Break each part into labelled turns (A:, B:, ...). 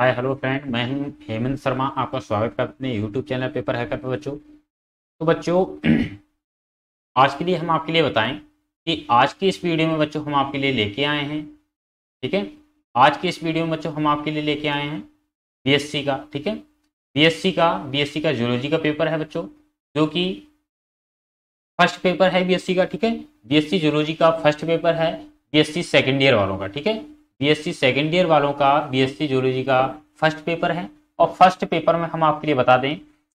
A: Hi hello friend मैं हूँ हेमंत शर्मा। आपका स्वागत करते अपने यूट्यूब चैनल पेपर हैकर पे बच्चों। तो बच्चों, आज के लिए हम आपके लिए बताएँ कि आज की इस वीडियो में बच्चों हम आपके लिए लेके आए हैं, ठीक है? आज की इस वीडियो में बच्चों हम आपके लिए लेके आए हैं बीएससी का, ठीक है? बीएससी का बीएससी का जूलॉजी का पेपर है बच्चों, जो कि फ़र्स्ट पेपर है बीएससी का, ठीक है? बीएससी जूलॉजी का फ़र्स्ट पेपर है बीएससी सेकेंड ईयर वालों का, ठीक है? बीएससी सेकेंड ईयर वालों का बीएससी जूलॉजी का फ़र्स्ट पेपर है। और फ़र्स्ट पेपर में हम आपके लिए बता दें,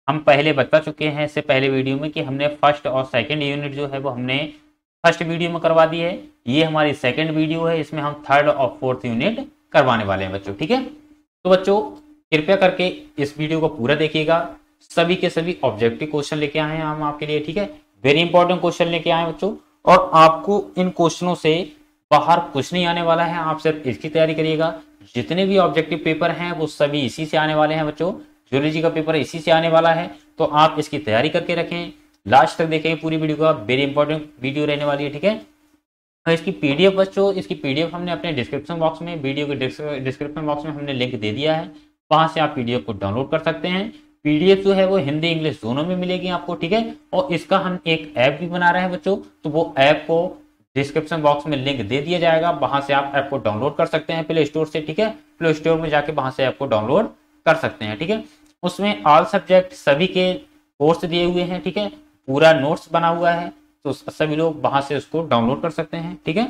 A: हम पहले बता चुके हैं इससे पहले वीडियो में कि हमने फ़र्स्ट और सेकंड यूनिट जो है वो हमने फ़र्स्ट वीडियो में करवा दी है। ये हमारी सेकेंड वीडियो है, इसमें हम थर्ड और फोर्थ यूनिट करवाने वाले हैं बच्चों, ठीक है? तो बच्चों, कृपया करके इस वीडियो को पूरा देखिएगा। सभी के सभी ऑब्जेक्टिव क्वेश्चन लेके आए हैं हम आपके लिए, ठीक है? वेरी इंपॉर्टेंट क्वेश्चन लेके आए बच्चों। और आपको इन क्वेश्चनों से बाहर कुछ नहीं आने वाला है, आप सिर्फ़ इसकी तैयारी करिएगा। जितने भी ऑब्जेक्टिव पेपर हैं, वो सभी इसी से आने वाले हैं, बच्चों। ज्योलॉजी का पेपर इसी से आने वाला है तो आप इसकी तैयारी करके रखें। लास्ट तक देखेंगे पूरी वीडियो का वेरी इंपॉर्टेंट वीडियो रहने वाली है, ठीक है? और इसकी पीडीएफ बच्चों, इसकी पीडीएफ हमने अपने डिस्क्रिप्शन बॉक्स में वीडियो के डिस्क्रिप्शन बॉक्स में हमने लिंक दे दिया है। वहाँ से आप पीडीएफ को डाउनलोड कर सकते हैं। पीडीएफ जो है, वो हिंदी इंग्लिश दोनों में मिलेगी आपको, ठीक है? और इसका हम एक ऐप भी बना रहे हैं, बच्चों। तो वो ऐप को डिस्क्रिप्शन बॉक्स में लिंक दे दिया जाएगा। वहाँ से आप ऐप को डाउनलोड कर सकते हैं प्ले स्टोर से, ठीक है? प्ले स्टोर में जाके वहाँ से ऐप को डाउनलोड कर सकते हैं, ठीक है? उसमें ऑल सब्जेक्ट सभी के कोर्स दिए हुए हैं, ठीक है? पूरा नोट्स बना हुआ है तो सभी लोग वहाँ से उसको डाउनलोड कर सकते हैं, ठीक है?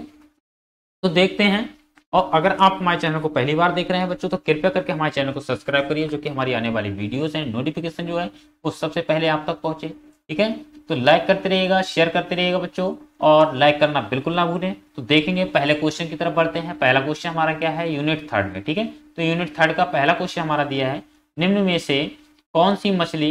A: तो देखते हैं। और अगर आप हमारे चैनल को पहली बार देख रहे हैं बच्चों तो कृपया करके हमारे चैनल को सब्सक्राइब करिए, जो कि हमारी आने वाली वीडियोस हैं नोटिफिकेशन जो है, वो सबसे पहले आप तक पहुँचे, ठीक है? तो लाइक करते रहिएगा शेयर करते रहिएगा बच्चों, और लाइक करना बिल्कुल ना भूलें। तो देखेंगे पहले क्वेश्चन की तरफ़ बढ़ते हैं। पहला क्वेश्चन हमारा क्या है? यूनिट थर्ड में, ठीक है? तो यूनिट थर्ड का पहला क्वेश्चन हमारा दिया है। निम्न में से कौन सी मछली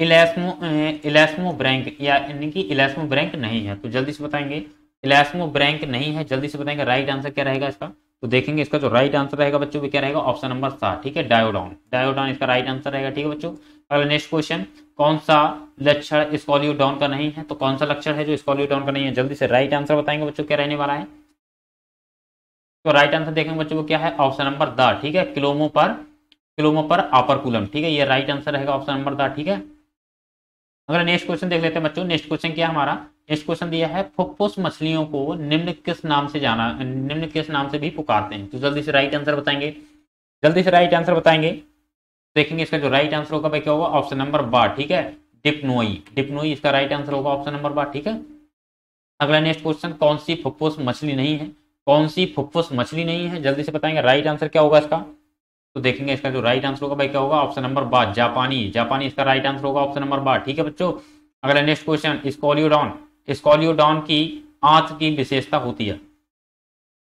A: इलेस्मो इलेस्मो ब्रैंक या यानी कि इलेस्मो ब्रैंक नहीं है? तो जल्दी से बताएँगे। इलेस्मो ब्रैंक नहीं है, जल्दी से बताएँगे। राइट आंसर क्या रहेगा इसका? तो देखेंगे इसका जो राइट आंसर रहेगा बच्चों क्या रहेगा? ऑप्शन नंबर सात, ठीक है? डायोडॉन डायोडॉन इसका राइट आंसर रहेगा, ठीक है बच्चों? अगला नेक्स्ट क्वेश्चन कौन सा लक्षण स्कॉलियोडाउन का नहीं है? तो कौन सा लक्षण है जो स्कॉलियोडाउन का नहीं है? जल्दी से राइट आंसर बताएँगे बच्चों क्या रहने वाला है। तो राइट आंसर देखेंगे बच्चों को क्या है? ऑप्शन नंबर द, ठीक है? किलोमो पर किलोमो पर आपर ठीक है? ये राइट आंसर रहेगा ऑप्शन नंबर द, ठीक है? अगर नेक्स्ट क्वेश्चन देख लेते हैं बच्चों। नेक्स्ट क्वेश्चन क्या हमारा? नेक्स्ट क्वेश्चन दिया है फुफ्फुस मछलियों को निम्न किस नाम से जाना, निम्न किस नाम से भी पुकारते हैं? तो जल्दी से राइट आंसर बताएँगे। जल्दी से राइट आंसर बताएँगे। देखेंगे इसका जो राइट आंसर होगा भाई क्या होगा? ऑप्शन नंबर बार ठीक है? डिप्नोई डिप्नोई इसका राइट आंसर होगा ऑप्शन नंबर बार ठीक है? अगला नेक्स्ट क्वेश्चन कौन सी फुफ्फुस मछली नहीं है? कौन सी फुफ्फुस मछली नहीं है? जल्दी से बताएँगे राइट आंसर क्या होगा इसका? तो देखेंगे इसका जो राइट आंसर होगा भाई क्या होगा? ऑप्शन नंबर बार जापानी. जापानी इसका राइट आंसर होगा ऑप्शन नंबर बार ठीक है बच्चों? अगला नेक्स्ट क्वेश्चन स्कॉलियोडॉन स्कॉलियोडॉन की आंत की विशेषता होती है।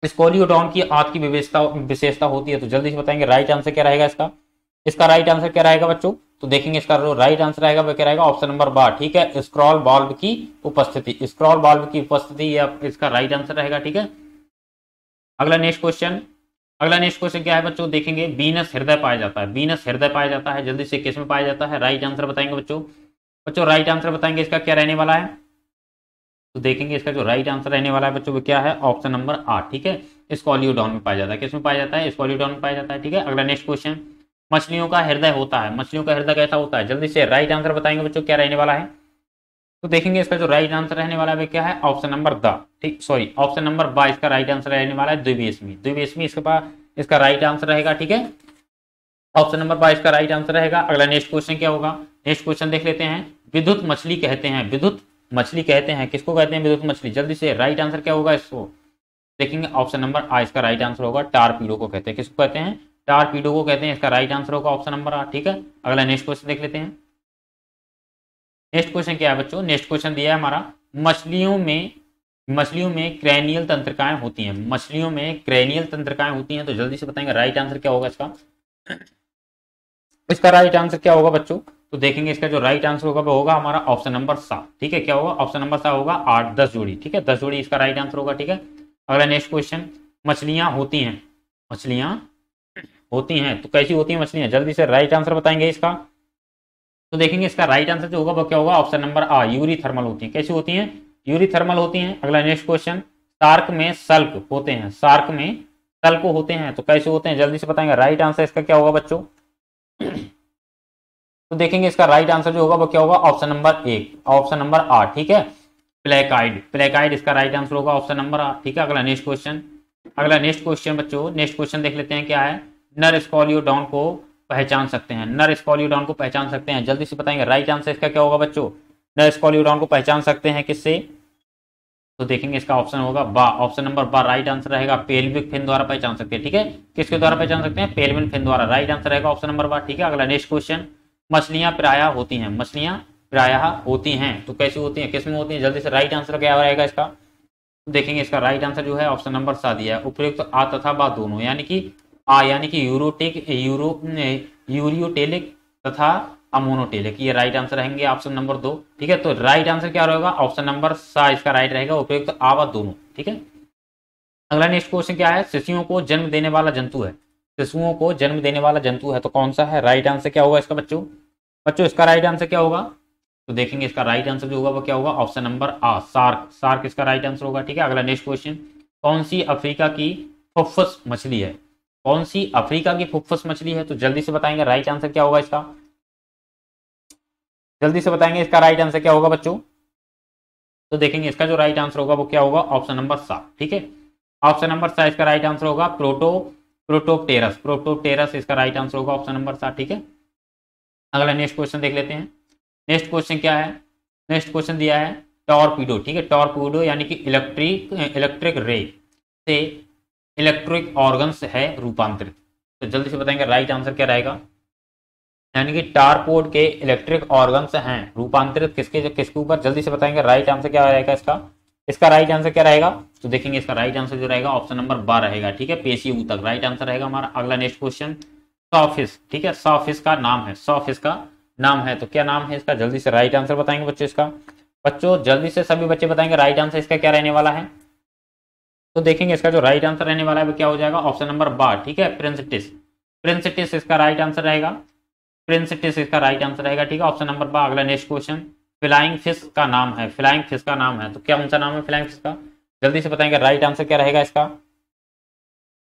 A: स्कॉलियोडॉन की आंत की विशेषता विशेषता होती है तो जल्दी से बताएँगे राइट आंसर क्या रहेगा इसका? इसका राइट आंसर क्या रहेगा बच्चों? तो देखेंगे इसका जो राइट आंसर रहेगा, वो क्या रहेगा? ऑप्शन नंबर बार, ठीक है? स्क्रॉल बॉल्व की उपस्थिति। स्क्रॉल बॉल्व की उपस्थिति इसका राइट आंसर रहेगा, ठीक है? अगला नेक्स्ट क्वेश्चन अगला नेक्स्ट क्वेश्चन क्या है बच्चों? देखेंगे बीनस हृदय पाया जाता है। बीनस हृदय पाया जाता है, जल्दी से किसमें पाया जाता है? राइट आंसर बताएँगे बच्चों। बच्चों राइट आंसर बताएँगे, इसका क्या रहने वाला है? तो देखेंगे इसका जो राइट आंसर रहने वाला है बच्चों, वो क्या है? ऑप्शन नंबर आठ, ठीक है? स्कॉलियोडाउन में पाया जाता है। किसमें पाया जाता है? स्कॉलियोडाउन में पाया जाता है, ठीक है? अगला नेक्स्ट क्वेश्चन मछलियों का हृदय होता है, मछलियों का हृदय कैसा होता है? जल्दी से राइट आंसर बताएँगे बच्चों, क्या रहने वाला है? तो देखेंगे इसका जो राइट आंसर रहने वाला है क्या है? ऑप्शन नंबर द ठीक सॉरी ऑप्शन नंबर बा इसका राइट आंसर रहने वाला है द्विवेशमी। द्विवेशमी इसके पास, इसका राइट आंसर रहेगा, ठीक है? ऑप्शन नंबर बाईस का राइट आंसर रहेगा। अगला नेक्स्ट क्वेश्चन क्या होगा? नेक्स्ट क्वेश्चन देख लेते हैं। विद्युत मछली कहते हैं, विद्युत मछली कहते हैं। किसको कहते हैं विद्युत मछली? जल्दी से राइट आंसर क्या होगा इसको? देखेंगे ऑप्शन नंबर आ इसका राइट आंसर होगा, टारपीडो को कहते हैं। किसको कहते हैं? टारपीडो को कहते हैं, इसका राइट आंसर होगा ऑप्शन नंबर आठ ठीक है? अगला नेक्स्ट क्वेश्चन देख लेते हैं। नेक्स्ट क्वेश्चन क्या है बच्चों? नेक्स्ट क्वेश्चन दिया है हमारा, मछलियों में मछलियों में क्रैनियल तंत्रिकाएँ होती हैं। मछलियों में क्रैनियल तंत्रिकाएँ होती हैं तो जल्दी से बताएँगे राइट आंसर क्या होगा इसका? इसका राइट आंसर क्या होगा बच्चों? तो देखेंगे इसका जो राइट आंसर होगा, वो होगा हमारा ऑप्शन नंबर सात ठीक है? क्या होगा? ऑप्शन नंबर सात होगा आठ, दस जोड़ी, ठीक है? दस जोड़ी इसका राइट आंसर होगा, ठीक है? अगला नेक्स्ट क्वेश्चन मछलियाँ होती हैं। मछलियाँ होती हैं तो कैसी होती हैं मछलियाँ? जल्दी से राइट आंसर बताएँगे इसका। तो देखेंगे इसका राइट आंसर जो होगा, वो क्या होगा? ऑप्शन नंबर आ यूरी थर्मल होती है। कैसी होती है? यूरी थर्मल होती हैं। अगला नेक्स्ट क्वेश्चन सार्क में सल्क होते हैं। सार्क में कल को होते हैं तो कैसे होते हैं? जल्दी से बताएँगे। राइट आंसर इसका क्या होगा बच्चों? तो देखेंगे इसका राइट आंसर जो होगा, वो क्या होगा? ऑप्शन नंबर एक ऑप्शन नंबर आठ ठीक है? प्लेकाइड प्लेकाइड इसका राइट आंसर होगा ऑप्शन नंबर आठ ठीक है? अगला नेक्स्ट क्वेश्चन अगला नेक्स्ट क्वेश्चन बच्चों नेक्स्ट क्वेश्चन देख लेते हैं क्या है। नर स्कॉलियोडॉन को पहचान सकते हैं। नर स्कॉलियोडॉन को पहचान सकते हैं। जल्दी से बताएँगे राइट आंसर इसका क्या होगा बच्चों? नर स्कॉलियोडॉन को पहचान सकते हैं किससे? तो देखेंगे इसका ऑप्शन होगा बा। ऑप्शन नंबर बा राइट आंसर रहेगा पेल्विक फिन द्वारा पहचान सकते हैं, ठीक है? किसके द्वारा पहचान सकते हैं? पेल्विन फिन द्वारा। राइट आंसर रहेगा ऑप्शन नंबर बा, ठीक है? अगला नेक्स्ट क्वेश्चन मछलियाँ प्राय होती हैं। मछलियाँ प्राय होती हैं। तो कैसी होती हैं? किसमें होती हैं? जल्दी से राइट आंसर क्या रहेगा इसका? तो देखेंगे इसका राइट आंसर जो है ऑप्शन नंबर सा दिया है। उपयुक्त आ तथा बा दोनों। यानी कि आ, यानी कि यूरोटिक यूरो यूरियोटेलिक तथा अमोनोटेलिक, ये राइट आंसर रहेंगे ऑप्शन नंबर दो, ठीक है? तो राइट आंसर क्या रहेगा? ऑप्शन नंबर सा इसका राइट रहेगा, उपयुक्त तो आवा दोनों, ठीक है? अगला नेक्स्ट क्वेश्चन क्या है? शिशुओं को जन्म देने वाला जंतु है। शिशुओं को जन्म देने वाला जंतु है तो कौन सा है? राइट आंसर क्या होगा इसका बच्चों? बच्चों, इसका राइट आंसर क्या होगा? तो देखेंगे इसका राइट आंसर जो होगा वो क्या होगा? ऑप्शन नंबर आ, सार्क सार्क इसका राइट आंसर होगा, ठीक है? अगला नेक्स्ट क्वेश्चन कौन सी अफ्रीका की फुफ्फस मछली है? कौन सी अफ्रीका की फुफ्फस मछली है? तो जल्दी से बताएँगे राइट आंसर क्या होगा इसका? जल्दी से बताएँगे इसका राइट आंसर क्या होगा बच्चों? तो देखेंगे इसका जो राइट आंसर होगा वो क्या होगा? ऑप्शन नंबर सा ठीक है? ऑप्शन नंबर सा इसका राइट आंसर होगा प्रोटो प्रोटोपटेरस प्रोटोपटेरस इसका राइट आंसर होगा ऑप्शन नंबर सात, ठीक है? अगला नेक्स्ट क्वेश्चन देख लेते हैं। नेक्स्ट क्वेश्चन क्या है? नेक्स्ट क्वेश्चन दिया है टॉर्पीडो ठीक है? टॉर्पीडो यानी कि इलेक्ट्रिक इलेक्ट्रिक रे से इलेक्ट्रिक ऑर्गन्स है रूपांतरित। तो जल्दी से बताएँगे राइट आंसर क्या रहेगा? यानी कि टारपोड के इलेक्ट्रिक ऑर्गन्स हैं, रूपांतरित किसके किसके ऊपर? जल्दी से बताएँगे राइट आंसर क्या रहेगा इसका? इसका राइट आंसर क्या रहेगा? तो देखेंगे इसका राइट आंसर जो रहेगा ऑप्शन नंबर बार रहेगा, ठीक है? पेशी तक राइट आंसर रहेगा हमारा। अगला नेक्स्ट क्वेश्चन सॉफिस ठीक है? सॉफिस का नाम है सॉफिस का नाम है। तो क्या नाम है इसका? जल्दी से राइट आंसर बताएँगे बच्चों इसका। बच्चों, जल्दी से सभी बच्चे बताएँगे राइट आंसर इसका क्या रहने वाला है? तो देखेंगे इसका जो राइट आंसर रहने वाला है वो क्या हो जाएगा? ऑप्शन नंबर बार ठीक है? प्रिंसिटिस प्रिंसिटिस इसका राइट आंसर रहेगा। प्रिंसिटिस इसका राइट आंसर रहेगा, ठीक है? ऑप्शन नंबर बार अगला नेक्स्ट क्वेश्चन फ्लाइंग फ़िश का नाम है फ्लाइंग फ़िश का नाम है। तो क्या उनका नाम है फ्लाइंग फ़िश का? जल्दी से बताएँगे राइट आंसर क्या रहेगा इसका?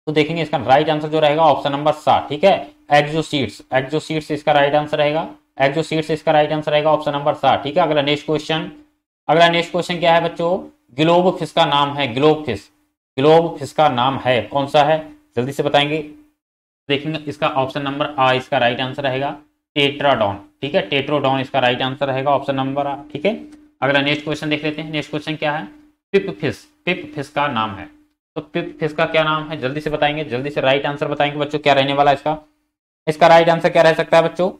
A: तो देखेंगे इसका राइट आंसर जो रहेगा ऑप्शन नंबर सात ठीक है? एक्जोसीड्स एक्जोसीड्स इसका राइट आंसर रहेगा। एक्जोसीड्स इसका राइट आंसर रहेगा ऑप्शन नंबर सात ठीक है? अगला नेक्स्ट क्वेश्चन अगला नेक्स्ट क्वेश्चन क्या है बच्चों? ग्लोब फ़िश का नाम है ग्लोब फ़िश ग्लोब फ़िश का नाम है कौन सा है? जल्दी से बताएँगे। देखेंगे इसका ऑप्शन नंबर आ इसका राइट आंसर रहेगा टेट्राडॉन ठीक है? टेट्रोडॉन इसका राइट आंसर रहेगा ऑप्शन नंबर आ ठीक है? अगला नेक्स्ट क्वेश्चन देख लेते हैं। नेक्स्ट क्वेश्चन क्या है? पिप फ़िश पिप फ़िश का नाम है। तो पिप फ़िश का क्या नाम है? जल्दी से बताएँगे, जल्दी से राइट आंसर बताएँगे बच्चों, क्या रहने वाला है इसका? इसका राइट आंसर क्या रह सकता है बच्चों?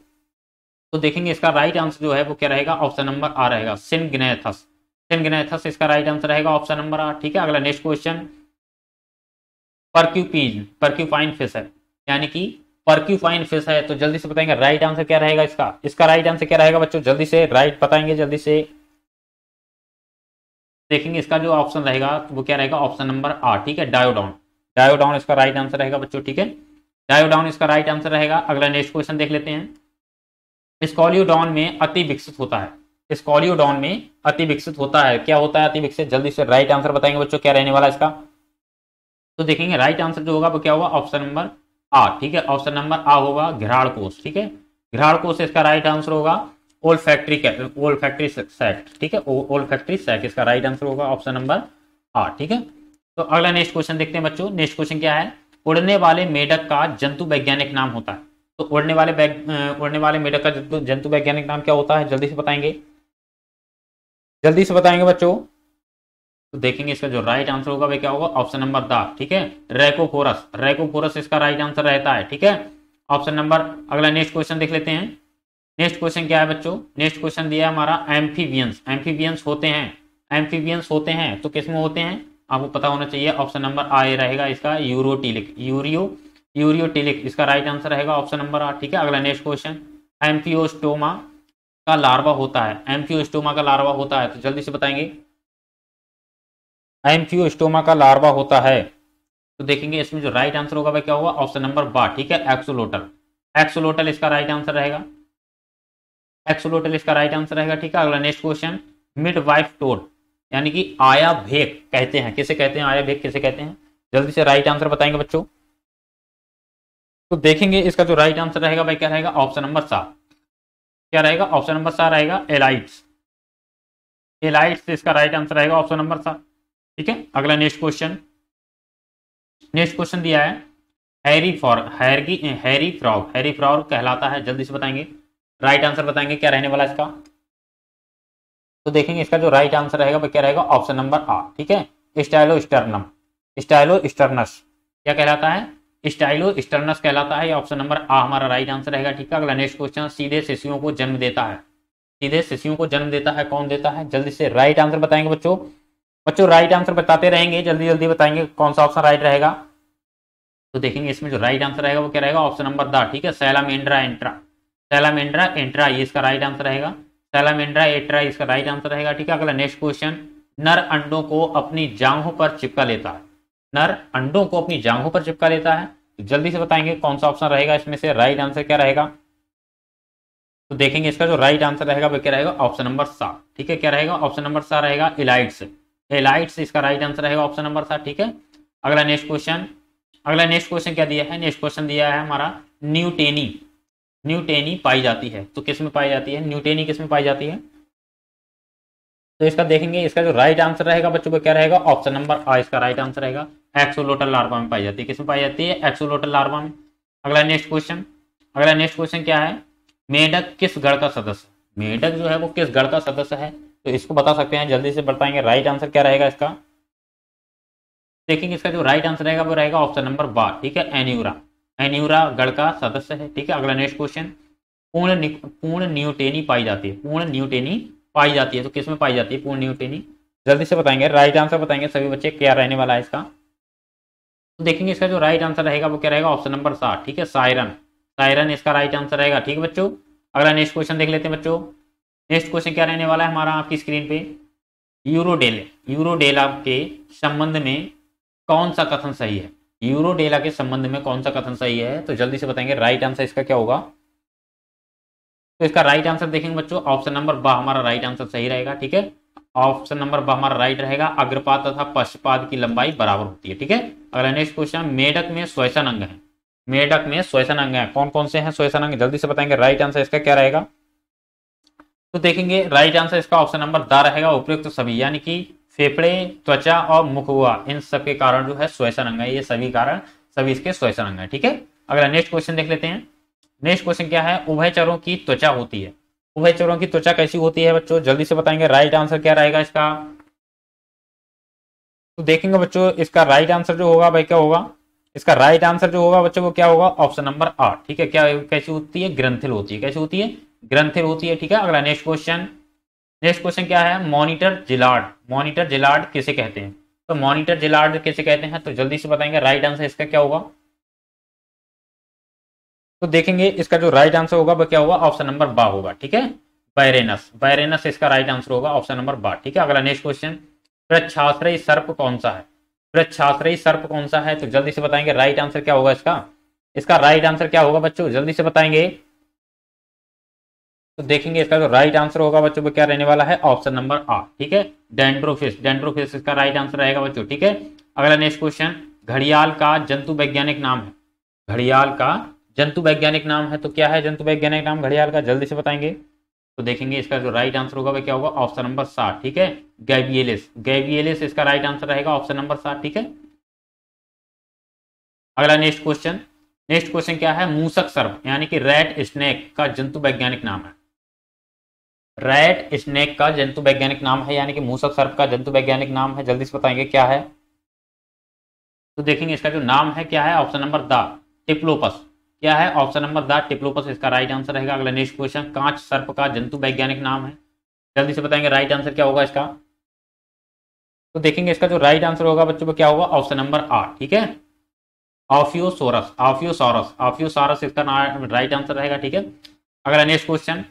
A: तो देखेंगे, इसका राइट आंसर जो है, वो क्या रहेगा? ऑप्शन नंबर आ रहेगा सिनग्नेथस सिनग्नेथस इसका राइट आंसर रहेगा ऑप्शन नंबर आ ठीक है? अगला next question porcupine porcupine fish है। यानी कि परक्यूफाइन फ़िश है तो जल्दी से बताएँगे राइट आंसर क्या रहेगा इसका? इसका राइट आंसर क्या रहेगा बच्चों? जल्दी से राइट बताएँगे, जल्दी से। देखेंगे इसका जो ऑप्शन रहेगा, वो क्या रहेगा? ऑप्शन नंबर आठ, ठीक है? डायोडाउन डायोडाउन इसका राइट आंसर रहेगा बच्चों, ठीक है? डायोडाउन इसका राइट आंसर रहेगा। अगला नेक्स्ट क्वेश्चन देख लेते हैं। स्कॉलियोडाउन में अति विकसित होता है। स्कॉलियोडाउन में अति विकसित होता है। क्या होता है अति विकसित? जल्दी से राइट आंसर बताएँगे बच्चों, क्या रहने वाला इसका? तो देखेंगे राइट आंसर जो होगा वो क्या होगा? ऑप्शन नंबर आ ठीक है? ऑप्शन नंबर आ होगा घिराड़ कोष ठीक है? घिराड़ कोष इसका राइट आंसर होगा ओल फैक्ट्री ओल फैक्ट्री सेक्ट ठीक है? ओल फैक्ट्री सेक इसका राइट आंसर होगा ऑप्शन नंबर आ ठीक है? तो अगला नेक्स्ट क्वेश्चन देखते हैं बच्चों। नेक्स्ट क्वेश्चन क्या है? उड़ने वाले मेढक का जंतु वैज्ञानिक नाम होता है। तो उड़ने वाले उड़ने वाले मेढक का जंतु वैज्ञानिक नाम क्या होता है? जल्दी से बताएँगे। जल्दी से बताएँगे बच्चों। तो देखेंगे इसका जो राइट आंसर होगा वह क्या होगा? ऑप्शन नंबर द ठीक है? रेकोफोरस रेकोफोरस इसका राइट आंसर रहता है, ठीक है? ऑप्शन नंबर अगला नेक्स्ट क्वेश्चन देख लेते हैं। नेक्स्ट क्वेश्चन क्या है बच्चों? नेक्स्ट क्वेश्चन दिया हमारा एम्फीबियंस एम्फीबियंस होते हैं। एम्फीबियंस होते हैं तो किसमें होते हैं? आपको पता होना चाहिए ऑप्शन नंबर आ रहेगा इसका यूरोटिलिक यूरियो यूरियोटिलिक इसका राइट आंसर रहेगा ऑप्शन नंबर आठ ठीक है? अगला नेक्स्ट क्वेश्चन एम्फियोस्टोमा का लार्वा होता है। एम्फियोस्टोमा का लार्वा होता है तो जल्दी से बताएँगे। एम्फियोस्टोमा का लार्वा होता है। तो देखेंगे इसमें जो राइट आंसर होगा वह क्या होगा? ऑप्शन नंबर बा ठीक है? एक्सोलोटल एक्सोलोटल इसका राइट आंसर रहेगा। एक्सोलोटल इसका राइट आंसर रहेगा, ठीक है? अगला next question midwife toad यानी कि आया भेक, कहते हैं। किसे कहते हैं? आया भेक किसे कहते हैं? जल्दी से राइट आंसर बताएँगे बच्चों। तो देखेंगे इसका जो राइट आंसर रहेगा भाई क्या रहेगा? ऑप्शन नंबर सात क्या रहेगा? ऑप्शन नंबर सात रहेगा एलाइट्स एलाइट्स इसका राइट आंसर रहेगा ऑप्शन नंबर सात ठीक है? अगला नेक्स्ट क्वेश्चन नेक्स्ट क्वेश्चन दिया है। Hairy for hairy hairy frog hairy frog कहलाता है, जल्दी से बताएँगे। राइट आंसर बताएँगे, क्या रहने वाला इसका? तो देखेंगे इसका जो राइट आंसर रहेगा, वो क्या रहेगा? ऑप्शन नंबर आ ठीक है? स्टाइलो स्टर्नम स्टाइलो स्टर्नस क्या कहलाता है? स्टाइलो स्टर्नस कहलाता है ऑप्शन नंबर आ हमारा राइट आंसर रहेगा, ठीक है? अगला नेक्स्ट क्वेश्चन सीधे शिशुओं को जन्म देता है। सीधे शिशुओं को जन्म देता है, कौन देता है? जल्दी से राइट आंसर बताएँगे बच्चों। बच्चों राइट आंसर बताते रहेंगे, जल्दी जल्दी बताएँगे कौन सा ऑप्शन राइट रहेगा। तो देखेंगे इसमें जो राइट आंसर रहेगा वो क्या रहेगा? ऑप्शन नंबर द ठीक है? सैलामेंड्रा एंट्रा। सैलामेंड्रा एंट्रा, ये इसका राइट आंसर रहेगा। सैलामेंड्रा एट्रा, इसका राइट आंसर रहेगा, ठीक है? अगला नेक्स्ट क्वेश्चन नर अंडों को अपनी जांघों पर चिपका लेता है। नर अंडों को अपनी जांघों पर चिपका लेता है। तो जल्दी से बताएँगे कौन सा ऑप्शन रहेगा, इसमें से राइट आंसर क्या रहेगा। तो देखेंगे इसका जो राइट आंसर रहेगा वो क्या रहेगा? ऑप्शन नंबर सात, ठीक है? क्या रहेगा? ऑप्शन नंबर सात रहेगा इलाइट्स एलाइट्स इसका राइट आंसर रहेगा ऑप्शन नंबर सात, ठीक है? अगला नेक्स्ट क्वेश्चन अगला नेक्स्ट क्वेश्चन क्या दिया है? नेक्स्ट क्वेश्चन दिया है हमारा न्यूटेनी। न्यूटेनी पाई जाती है। तो किसमें पाई जाती है? न्यूटेनी किसमें पाई जाती है? तो इसका देखेंगे, इसका जो राइट आंसर रहेगा बच्चों को क्या रहेगा? ऑप्शन नंबर आ, इसका राइट आंसर रहेगा। एक्सोलोटल लार्वा में पाई जाती है। किसमें पाई जाती है? एक्सोलोटल लार्वा में। अगला नेक्स्ट क्वेश्चन अगला नेक्स्ट क्वेश्चन क्या है? मेढक किस गढ़ का सदस्य? मेढक जो है वो किस गढ़ का सदस्य है? तो इसको बता सकते हैं, जल्दी से बताएँगे राइट आंसर क्या रहेगा इसका? देखेंगे इसका जो राइट आंसर रहेगा वो रहेगा ऑप्शन नंबर बार ठीक है? एन्यूरा एन्यूरा गढ़ का सदस्य है, ठीक है? अगला नेक्स्ट क्वेश्चन पूर्ण पूर्ण न्यूटेनी पाई जाती है, पूर्ण न्यूटेनी पाई जाती है तो किसमें पाई जाती है पूर्ण न्यूटेनी? जल्दी से बताएँगे राइट आंसर बताएँगे सभी बच्चे क्या रहने वाला है इसका। तो देखेंगे इसका जो राइट आंसर रहेगा वो क्या रहेगा? ऑप्शन नंबर सात, ठीक है? सायरन. सायरन इसका राइट आंसर रहेगा, ठीक है बच्चों? अगला नेक्स्ट क्वेश्चन देख लेते हैं बच्चों। नेक्स्ट क्वेश्चन क्या रहने वाला है हमारा आपकी स्क्रीन पे? यूरोडेल। यूरोडेला के संबंध में कौन सा कथन सही है? यूरोडेला के संबंध में कौन सा कथन सही है? तो जल्दी से बताएँगे राइट आंसर इसका क्या होगा? तो इसका राइट आंसर देखेंगे बच्चों ऑप्शन नंबर बा हमारा राइट आंसर सही रहेगा, ठीक है? ऑप्शन नंबर ब हमारा राइट रहेगा अग्रपाद तथा पश्चपाद की लंबाई बराबर होती है, ठीक है? अगला नेक्स्ट क्वेश्चन मेढक में श्वेसन अंग है। मेढक में श्वेसन अंग है। कौन कौन से हैं श्वेसन अंग? जल्दी से बताएँगे राइट आंसर इसका क्या रहेगा? तो देखेंगे राइट आंसर इसका ऑप्शन नंबर द रहेगा, उपयुक्त तो सभी, यानी कि फेफड़े, त्वचा और मुख हुआ इन सब के कारण जो है श्वेसन अंग है, ये सभी कारण, सभी इसके श्वेसन अंग है, ठीक है? अगला नेक्स्ट क्वेश्चन देख लेते हैं। नेक्स्ट क्वेश्चन क्या है? उभयचरों की त्वचा होती है। उभयचरों की त्वचा कैसी होती है बच्चों? जल्दी से बताएँगे राइट आंसर क्या रहेगा इसका? तो देखेंगे बच्चों, इसका राइट आंसर जो होगा, भाई क्या होगा? इसका राइट आंसर जो होगा बच्चों, वो क्या होगा? ऑप्शन नंबर आठ, ठीक है? क्या, कैसी होती है? ग्रंथिल होती है। कैसी होती है? ग्रंथिल होती है, ठीक है? अगला नेक्स्ट क्वेश्चन नेक्स्ट क्वेश्चन क्या है? मॉनिटर जिलार्ड मॉनिटर जिलार्ड किसे कहते हैं? तो मॉनिटर जिलार्ड किसे कहते हैं? तो जल्दी से बताएँगे राइट आंसर इसका क्या होगा? तो देखेंगे इसका जो राइट आंसर होगा, वह क्या होगा? ऑप्शन नंबर बा होगा, ठीक है? बैरेनस बैरेनस इसका राइट आंसर होगा ऑप्शन नंबर बा, ठीक है? अगला नेक्स्ट क्वेश्चन प्रच्छाश्रयी सर्प कौन सा है? प्रच्छाश्रयी सर्प कौन सा है? तो जल्दी से बताएँगे राइट आंसर क्या होगा इसका? इसका राइट आंसर क्या होगा बच्चों? जल्दी से बताएँगे। तो देखेंगे इसका जो राइट आंसर होगा बच्चों को क्या रहने वाला है? ऑप्शन नंबर आ ठीक है? डेंड्रोफिस डेंड्रोफिस इसका राइट आंसर रहेगा बच्चों, ठीक है? अगला नेक्स्ट क्वेश्चन घड़ियाल का जंतु वैज्ञानिक नाम है। घड़ियाल का जंतु वैज्ञानिक नाम है तो क्या है जंतु वैज्ञानिक नाम? घड़ियाल का, जल्दी से बताएँगे। तो देखेंगे इसका जो राइट आंसर होगा वह क्या होगा? ऑप्शन नंबर सात, ठीक है? गैबियलिस गैबियलिस इसका राइट आंसर रहेगा ऑप्शन नंबर सात, ठीक है? अगला नेक्स्ट क्वेश्चन नेक्स्ट क्वेश्चन क्या है? मूसक सर्प, यानी कि रेड स्नेक का जंतु वैज्ञानिक नाम है। रैट स्नेक का जंतु वैज्ञानिक नाम है, यानी कि मूसक सर्प का जंतु वैज्ञानिक नाम है। जल्दी से बताएँगे क्या है। तो देखेंगे इसका जो नाम है, क्या है? ऑप्शन नंबर द टिप्लोपस क्या है ऑप्शन नंबर द टिप्लोपस इसका राइट आंसर रहेगा। अगला नेक्स्ट क्वेश्चन कांच सर्प का जंतु वैज्ञानिक नाम है। जल्दी से बताएँगे राइट आंसर क्या होगा इसका। तो देखेंगे इसका जो राइट आंसर होगा बच्चों को क्या होगा? ऑप्शन नंबर आठ ठीक है? ऑफियोसोरस ऑफियोसोरस ऑफियोसोरस इसका राइट आंसर रहेगा, ठीक है? अगला next question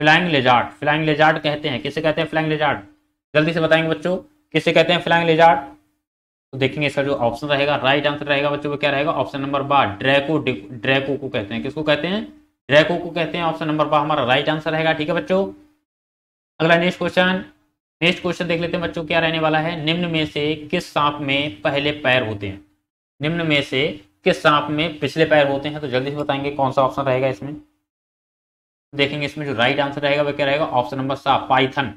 A: flying lizard. Flying lizard कहते हैं। किसे कहते हैं फ्लाइंग लेजार्ड? जल्दी से बताएँगे बच्चों। किसे कहते हैं फ्लाइंग लेजार्ड? तो देखेंगे इसका जो ऑप्शन रहेगा राइट आंसर रहेगा बच्चों को क्या रहेगा? ऑप्शन नंबर बा ड्रैको ड्रैको को कहते हैं। किसको कहते हैं? ड्रैको को कहते हैं। ऑप्शन नंबर बा हमारा राइट आंसर रहेगा। ठीक है बच्चों? अगला नेक्स्ट क्वेश्चन नेक्स्ट क्वेश्चन देख लेते हैं बच्चों, क्या रहने वाला है? निम्न में से किस सांप में पहले पैर होते हैं? निम्न में से किस सांप में पिछले पैर होते हैं? तो जल्दी से बताएँगे कौन सा ऑप्शन रहेगा इसमें। देखेंगे इसमें जो राइट आंसर रहेगा वह क्या रहेगा? ऑप्शन नंबर सात पाइथन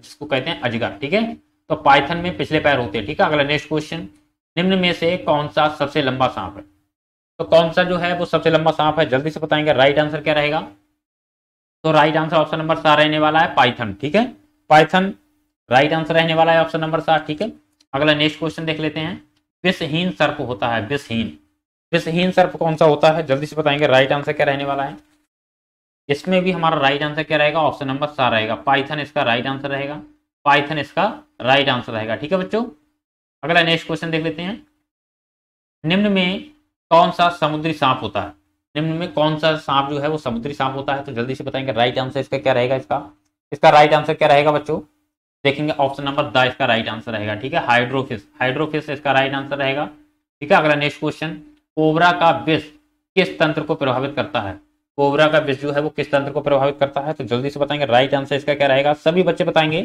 A: जिसको कहते हैं अजगर, ठीक है? तो पाइथन में पिछले पैर होते हैं, ठीक है? अगला नेक्स्ट क्वेश्चन निम्न में से कौन सा सबसे लंबा सांप है? तो कौन सा जो है वो सबसे लंबा सांप है? जल्दी से बताएँगे राइट आंसर क्या रहेगा? तो राइट आंसर ऑप्शन नंबर सात रहने वाला है पाइथन ठीक है? पाइथन राइट आंसर रहने वाला है ऑप्शन नंबर सात ठीक है? अगला नेक्स्ट क्वेश्चन देख लेते हैं। विषहीन सर्प होता है, विषहीन। विषहीन सर्प कौन सा होता है? जल्दी से बताएँगे राइट आंसर क्या रहने वाला है? इसमें भी हमारा राइट आंसर क्या रहेगा? ऑप्शन नंबर सा रहेगा। पाइथन इसका राइट आंसर रहेगा। पाइथन इसका राइट आंसर रहेगा। ठीक है बच्चों? अगला नेक्स्ट क्वेश्चन देख लेते हैं। निम्न में कौन सा समुद्री सांप होता है? निम्न में कौन सा सांप जो है वो समुद्री सांप होता है? तो जल्दी से बताएँगे राइट आंसर इसका क्या रहेगा इसका? इसका राइट आंसर क्या रहेगा बच्चों? देखेंगे ऑप्शन नंबर द इसका राइट आंसर रहेगा। ठीक है? हाइड्रोफिस हाइड्रोफिस इसका राइट आंसर रहेगा। ठीक है? अगला नेक्स्ट क्वेश्चन कोबरा का विष किस तंत्र को प्रभावित करता है? कोबरा का विष जो है वो किस तंत्र को प्रभावित करता है? तो जल्दी से बताएँगे राइट आंसर इसका क्या रहेगा? सभी बच्चे बताएँगे।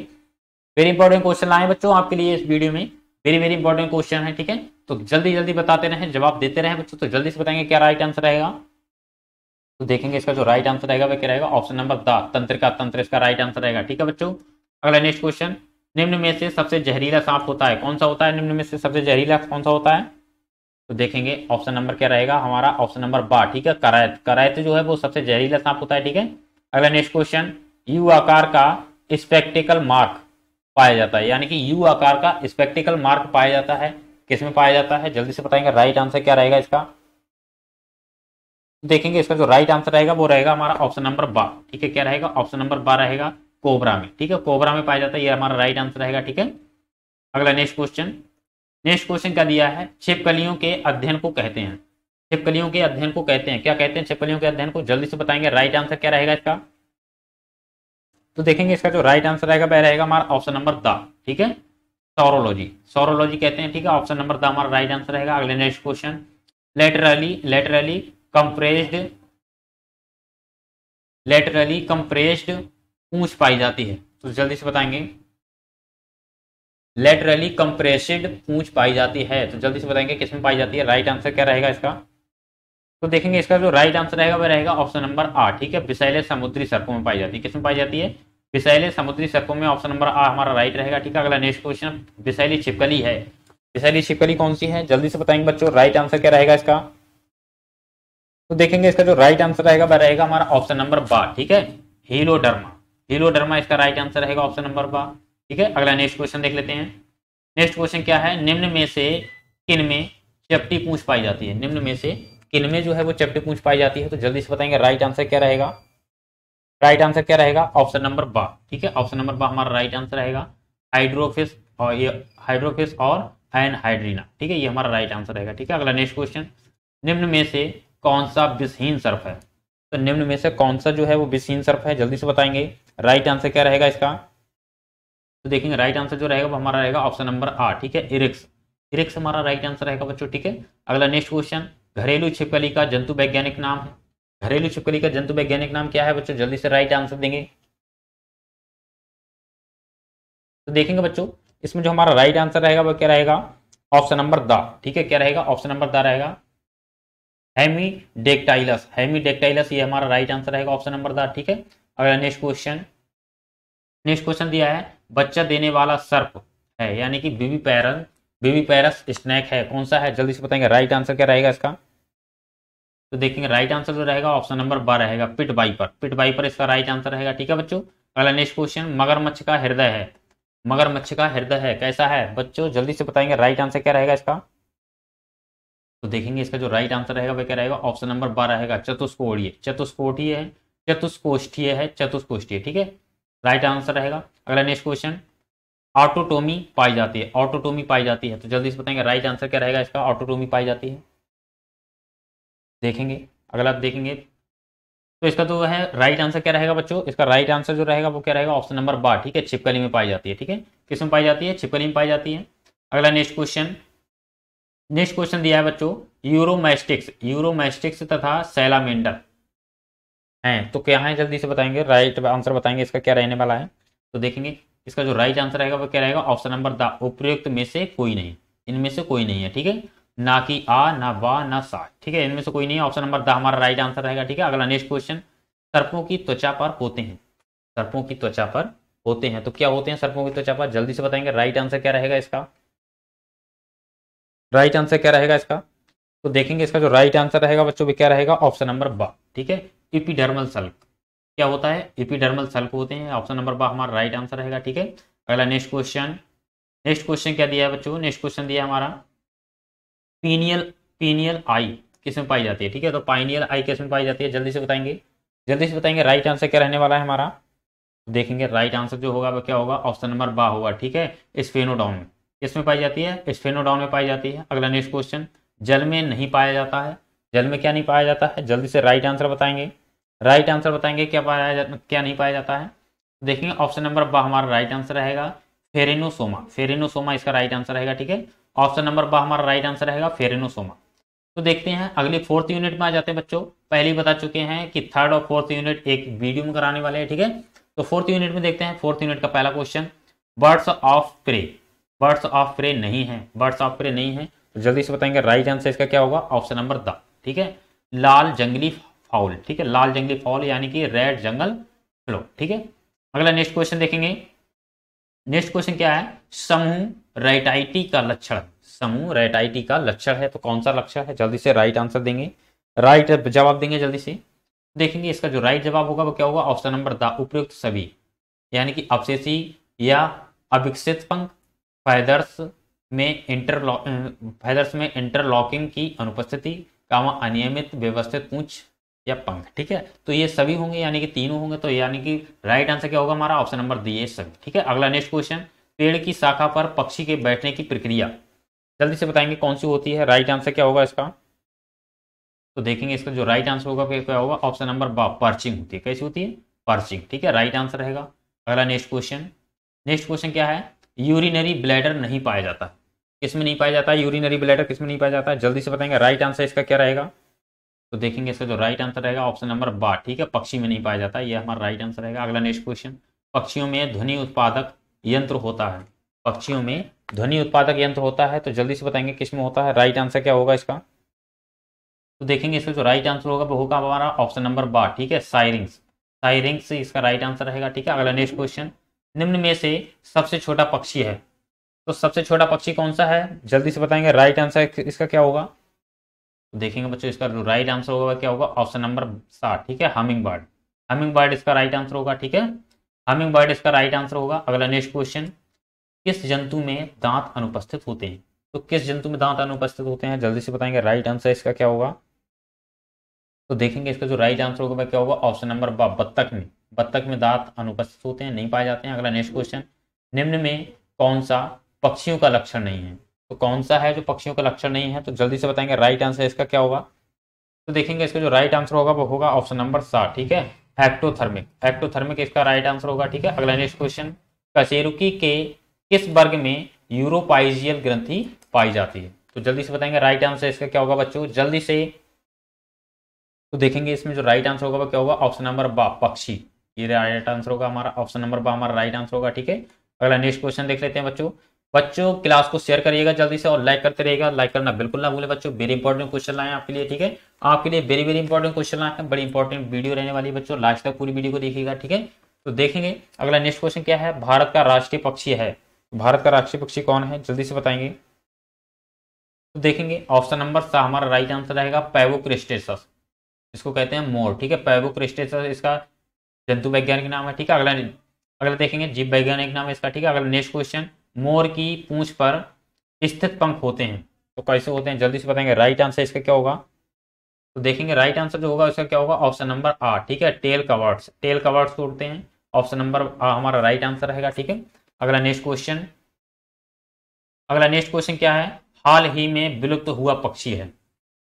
A: वेरी इंपॉर्टेंट क्वेश्चन लाए बच्चों आपके लिए इस वीडियो में। वेरी वेरी इंपॉर्टेंट क्वेश्चन है, ठीक है? तो जल्दी जल्दी बताते रहे, जवाब देते रहे बच्चों तो जल्दी से बताएँगे क्या राइट आंसर रहेगा। तो देखेंगे इसका जो राइट आंसर रहेगा, वह क्या रहेगा? ऑप्शन नंबर द, तंत्र का तंत्र, इसका राइट आंसर रहेगा, ठीक है बच्चों? अगला नेक्स्ट क्वेश्चन निम्न में से सबसे जहरीला सांप होता है, कौन सा होता है? निम्न में से सबसे जहरीला कौन सा होता है? तो देखेंगे ऑप्शन नंबर क्या रहेगा? हमारा ऑप्शन नंबर बा, ठीक है? करायत करायत जो है वो सबसे जहरीला सांप होता है, ठीक है? अगला नेक्स्ट क्वेश्चन यू आकार का स्पेक्टिकल मार्क पाया जाता है। यानी कि यू आकार का स्पेक्टिकल मार्क पाया जाता है। किसमें पाया जाता है? जल्दी से बताएँगे राइट आंसर क्या रहेगा इसका? देखेंगे इसका जो राइट आंसर रहेगा वो रहेगा हमारा ऑप्शन नंबर बा, ठीक है? क्या रहेगा? ऑप्शन नंबर बा रहेगा कोबरा में, ठीक है? कोबरा में पाया जाता है, ये हमारा राइट आंसर रहेगा, ठीक है? अगला नेक्स्ट क्वेश्चन नेक्स्ट क्वेश्चन क्या दिया है। छिपकलियों के अध्ययन को कहते हैं। छिपकलियों के अध्ययन को कहते हैं। क्या कहते हैं? छिपकलियों के अध्ययन को जल्दी से बताएँगे। राइट आंसर क्या रहेगा इसका? तो देखेंगे इसका जो राइट आंसर रहेगा, वह रहेगा हमारा ऑप्शन नंबर द, ठीक है? सोरोलॉजी। सोरोलॉजी कहते हैं, ठीक है? ऑप्शन नंबर द हमारा राइट आंसर रहेगा। अगले next question laterally laterally compressed laterally compressed पूछ पाई जाती है। तो जल्दी से बताएँगे। लेटरली कंप्रेसिड पूछ पाई जाती है। तो जल्दी से बताएँगे किसमें पाई जाती है। राइट आंसर क्या रहेगा इसका? तो देखेंगे इसका जो राइट आंसर रहेगा वह रहेगा ऑप्शन नंबर आठ ठीक है? विषैले समुद्री सर्पों में पाई जाती है। किसमें पाई जाती है? विषैले समुद्री सर्पों में ऑप्शन नंबर आ हमारा राइट रहेगा, ठीक है? अगला नेक्स्ट क्वेश्चन विषैली छिपकली है। विषैली छिपकली कौन सी है? जल्दी से बताएँगे बच्चों राइट आंसर क्या रहेगा इसका? तो देखेंगे इसका जो राइट आंसर रहेगा वह रहेगा हमारा ऑप्शन नंबर बा ठीक है? हीलोडर्मा। हीलोडर्मा इसका राइट आंसर रहेगा ऑप्शन नंबर बा ठीक है, अगला नेक्स्ट क्वेश्चन देख लेते हैं। नेक्स्ट क्वेश्चन क्या है? निम्न में से किन में चपटी पूछ पाई जाती है? निम्न में से किन में जो है वो चपटी पूछ पाई जाती है? तो जल्दी से बताएँगे राइट आंसर क्या रहेगा? राइट आंसर क्या रहेगा? ऑप्शन नंबर बा। ठीक है ऑप्शन नंबर बा हमारा राइट आंसर रहेगा। हाइड्रोफिस और ये हाइड्रोफिस और एन हाइड्रीना ठीक है, ये हमारा राइट आंसर रहेगा। ठीक है, अगला नेक्स्ट क्वेश्चन निम्न में से कौन सा विषहीन सर्फ है? तो निम्न में से कौन सा जो है वो विषहीन सर्फ है? जल्दी से बताएँगे। राइट आंसर क्या रहेगा इसका? तो देखेंगे राइट आंसर जो रहेगा वो हमारा रहेगा ऑप्शन नंबर आठ ठीक है? इरिक्स इरिक्स हमारा राइट आंसर रहेगा बच्चों, ठीक है? अगला नेक्स्ट क्वेश्चन घरेलू छिपकली का जंतु वैज्ञानिक नाम है। घरेलू छिपकली का जंतु वैज्ञानिक नाम क्या है बच्चों? जल्दी से राइट आंसर देंगे। तो देखेंगे बच्चों, इसमें जो हमारा राइट आंसर रहेगा वो क्या रहेगा? ऑप्शन नंबर द, ठीक है? क्या रहेगा? ऑप्शन नंबर द रहेगा। हैमी डेक्टाइलस हैमी डेक्टाइलस ये हमारा राइट आंसर रहेगा ऑप्शन नंबर द, ठीक है? अगला नेक्स्ट क्वेश्चन नेक्स्ट क्वेश्चन दिया है। बच्चा देने वाला सर्प है, यानी कि बीबी पैरस बीबी पैरस स्नैक है। कौन सा है? जल्दी से बताएँगे। राइट आंसर क्या रहेगा इसका? तो देखेंगे राइट आंसर जो रहेगा ऑप्शन नंबर बारह रहेगा पिट बाइपर पिट बाइपर इसका राइट आंसर रहेगा, ठीक है बच्चों? अगला नेक्स्ट क्वेश्चन मगरमच्छ का हृदय है। मगरमच्छ का हृदय है, कैसा है? बच्चों, जल्दी से बताएँगे राइट आंसर क्या रहेगा इसका? तो देखेंगे इसका जो राइट आंसर रहेगा, वह क्या रहेगा? ऑप्शन नंबर बारह रहेगा, चतुष्कोणीय। चतुष्कोटीय है, चतुष्कोष्ठीय है, चतुष्कोष्ठीय, ठीक है? राइट आंसर रहेगा। अगला नेक्स्ट क्वेश्चन ऑटोटोमी पाई जाती है। ऑटोटोमी पाई जाती है। तो जल्दी से बताएँगे राइट आंसर क्या रहेगा? इसका ऑटोटोमी पाई जाती है। देखेंगे। अगला आप देखेंगे। तो इसका जो है राइट आंसर क्या रहेगा बच्चों? इसका राइट आंसर जो रहेगा, वो क्या रहेगा? ऑप्शन नंबर बार ठीक है? छिपकली में पाई जाती है, ठीक है? किसमें पाई जाती है? छिपकली में पाई जाती है। अगला नेक्स्ट क्वेश्चन नेक्स्ट क्वेश्चन दिया है बच्चों। यूरोमैस्टिक्स यूरोमैस्टिक्स तथा सैलामेंडर हैं। तो क्या है, जल्दी से बताएँगे। राइट आंसर बताएँगे, इसका क्या रहने वाला है। तो देखेंगे, इसका जो राइट आंसर रहेगा, वो क्या रहेगा? ऑप्शन नंबर द उपयुक्त में से कोई नहीं। इनमें से कोई नहीं है, ठीक है? ना कि आ, ना वा, ना सा, ठीक है? इनमें से कोई नहीं है। ऑप्शन नंबर द हमारा राइट आंसर रहेगा, ठीक है? अगला नेक्स्ट क्वेश्चन सर्पों की त्वचा पर होते हैं। सर्पों की त्वचा पर होते हैं। तो क्या होते हैं सर्पों की त्वचा पर? जल्दी से बताएँगे। राइट आंसर क्या रहेगा इसका? राइट आंसर क्या रहेगा इसका? तो देखेंगे इसका जो राइट आंसर रहेगा, बच्चों क्या रहेगा? ऑप्शन नंबर बा, ठीक है? इपीडर्मल सल्क क्या होता है? इपीडर्मल सल्क होते हैं। ऑप्शन नंबर बा, हमारा राइट आंसर रहेगा, ठीक है? अगला नेक्स्ट क्वेश्चन नेक्स्ट क्वेश्चन क्या दिया है बच्चों? नेक्स्ट क्वेश्चन दिया हमारा। पीनियल पीनियल आई किसमें पाई जाती है, ठीक है? तो पाइनियल आई किसमें पाई जाती है? जल्दी से बताएँगे। जल्दी से बताएँगे राइट आंसर क्या रहने वाला है हमारा? देखेंगे राइट आंसर जो होगा वो क्या होगा? ऑप्शन नंबर बा होगा, ठीक है? स्फेनोडाउन में किसमें पाई जाती है? स्फेनोडाउन में पाई जाती है। अगला नेक्स्ट क्वेश्चन जल में नहीं पाया जाता है। जल में क्या नहीं पाया जाता है? जल्दी से राइट आंसर बताएँगे। राइट आंसर बताएँगे क्या पाया क्या नहीं पाया जाता है। देखेंगे ऑप्शन नंबर बा हमारा राइट आंसर रहेगा। फेरेनोसोमा फेरेनोसोमा इसका राइट आंसर रहेगा, ठीक है? ऑप्शन नंबर बा हमारा राइट आंसर रहेगा फेरेनोसोमा तो देखते हैं, अगले फोर्थ यूनिट में आ जाते हैं बच्चों। पहले बता चुके हैं कि थर्ड और फोर्थ यूनिट एक वीडियो में कराने वाले हैं, ठीक है? तो फोर्थ यूनिट में देखते हैं फोर्थ यूनिट का पहला question birds of prey birds of prey नहीं है। बर्ड्स ऑफ़ प्रे नहीं है। तो जल्दी से बताएँगे राइट आंसर इसका क्या होगा? Option number the. ठीक है? लाल जंगली फाउल, ठीक है? लाल जंगली फाउल यानी कि रेड जंगल फ्लो ठीक है? अगला नेक्स्ट क्वेश्चन देखेंगे। नेक्स्ट क्वेश्चन क्या है? समूह राइटाइटी का लक्षण। समूह राइटाइटी का लक्षण है तो कौन सा लक्षण है? जल्दी से राइट आंसर देंगे। राइट जवाब देंगे जल्दी से। देखेंगे इसका जो राइट जवाब होगा, वो क्या होगा? ऑप्शन नंबर द, उपयुक्त सभी। यानी कि अवशेषी या अविकसित पंख फैदर्स में इंटरलॉ फैदर्स में इंटरलॉकिंग की अनुपस्थिति का अनियमित, व्यवस्थित, पूछ या पंख, ठीक है? तो ये सभी होंगे, यानी कि तीनों होंगे तो यानी कि राइट आंसर क्या होगा हमारा? ऑप्शन नंबर दी सभी, ठीक है? अगला नेक्स्ट क्वेश्चन पेड़ की शाखा पर पक्षी के बैठने की प्रक्रिया। जल्दी से बताएँगे कौन सी होती है राइट आंसर क्या होगा इसका? तो देखेंगे इसका जो राइट आंसर होगा क्या होगा? ऑप्शन नंबर बा पर्चिंग होती है। कैसी होती है? पर्चिंग ठीक है? राइट आंसर रहेगा। अगला नेक्स्ट क्वेश्चन नेक्स्ट क्वेश्चन क्या है? यूरिनरी ब्लैडर नहीं पाया जाता। किसमें नहीं पाया जाता है यूरिनरी ब्लैडर किसमें नहीं पाया जाता है जल्दी से बताएँगे राइट आंसर इसका क्या रहेगा? तो देखेंगे इसका जो राइट आंसर रहेगा ऑप्शन नंबर बा ठीक है? पक्षी में नहीं पाया जाता, ये हमारा राइट आंसर रहेगा। अगला नेक्स्ट क्वेश्चन पक्षियों में ध्वनि उत्पादक यंत्र होता है। पक्षियों में ध्वनि उत्पादक यंत्र होता है तो जल्दी से बताएँगे किसमें होता है राइट आंसर क्या होगा इसका? तो देखेंगे इसका जो राइट आंसर होगा, वो होगा हमारा ऑप्शन नंबर बा ठीक है? साइरिंग्स साइरिंग्स इसका राइट आंसर रहेगा, ठीक है? अगला नेक्स्ट क्वेश्चन निम्न में से सबसे छोटा पक्षी है। तो सबसे छोटा पक्षी कौन सा है? जल्दी से बताएँगे राइट आंसर इसका क्या होगा? तो देखेंगे बच्चों, इसका राइट आंसर होगा, क्या होगा? ऑप्शन नंबर सात, ठीक है? हमिंग बर्ड हमिंग बर्ड इसका राइट आंसर होगा, ठीक है? हमिंग बर्ड इसका राइट आंसर होगा। अगला नेक्स्ट क्वेश्चन किस जंतु में दांत अनुपस्थित होते हैं? तो किस जंतु में दांत अनुपस्थित होते हैं? जल्दी से बताएँगे राइट आंसर इसका क्या होगा? तो देखेंगे इसका जो राइट आंसर होगा, क्या होगा? ऑप्शन नंबर बा, बत्तख में। बत्तख में दांत अनुपस्थित होते हैं, नहीं पाए जाते हैं। अगला नेक्स्ट क्वेश्चन निम्न में कौन सा पक्षियों का लक्षण नहीं है। तो कौन सा है जो पक्षियों का लक्षण नहीं है? तो जल्दी से बताएँगे राइट आंसर इसका क्या होगा? तो देखेंगे इसका जो राइट आंसर होगा, वो होगा ऑप्शन नंबर सात, ठीक है? एक्टोथर्मिक एक्टोथर्मिक इसका राइट आंसर होगा, ठीक है? अगला नेक्स्ट क्वेश्चन कचेरुकी के किस वर्ग में यूरोपाइजियल ग्रंथि पाई जाती है? तो जल्दी से बताएँगे राइट आंसर इसका क्या होगा बच्चों? जल्दी से। तो देखेंगे इसमें जो राइट आंसर होगा, वो क्या होगा? ऑप्शन नंबर बा, पक्षी। ये राइट आंसर होगा हमारा ऑप्शन नंबर बा हमारा राइट आंसर होगा, ठीक है? अगला नेक्स्ट क्वेश्चन देख लेते हैं बच्चों। बच्चों क्लास को शेयर करिएगा जल्दी से और लाइक करते रहिएगा। लाइक करना बिल्कुल ना भूले बच्चों। वेरी इंपॉर्टेंट क्वेश्चन लाए आपके लिए, ठीक है? आपके लिए वेरी वेरी इंपॉर्टेंट क्वेश्चन लाए हैं। बड़ी इंपॉर्टेंट वीडियो रहने वाली है बच्चों। लास्ट तक पूरी वीडियो को देखिएगा, ठीक है? तो देखेंगे अगला नेक्स्ट क्वेश्चन क्या है? भारत का राष्ट्रीय पक्षी है। भारत का राष्ट्रीय पक्षी कौन है? जल्दी से बताएँगे। तो देखेंगे ऑप्शन नंबर सा हमारा राइट आंसर रहेगा पैवोक्रिस्टेसस इसको कहते हैं मोर, ठीक है? पैवोक्रिस्टेसस इसका जंतु वैज्ञानिक नाम है, ठीक है? अगला अगला देखेंगे, जीव वैज्ञानिक नाम है इसका, ठीक है? अगला नेक्स्ट क्वेश्चन मोर की पूंछ पर स्थित पंख होते हैं। तो कैसे होते हैं? जल्दी से बताएँगे। राइट आंसर इसका क्या होगा? तो देखेंगे राइट आंसर जो होगा इसका क्या होगा? ऑप्शन नंबर आ ठीक है? टेल कवर्ड्स टेल कवर्ड्स होते हैं। ऑप्शन नंबर आ हमारा राइट आंसर रहेगा, ठीक है? अगला नेक्स्ट क्वेश्चन अगला नेक्स्ट क्वेश्चन क्या है? हाल ही में विलुप्त हुआ पक्षी है।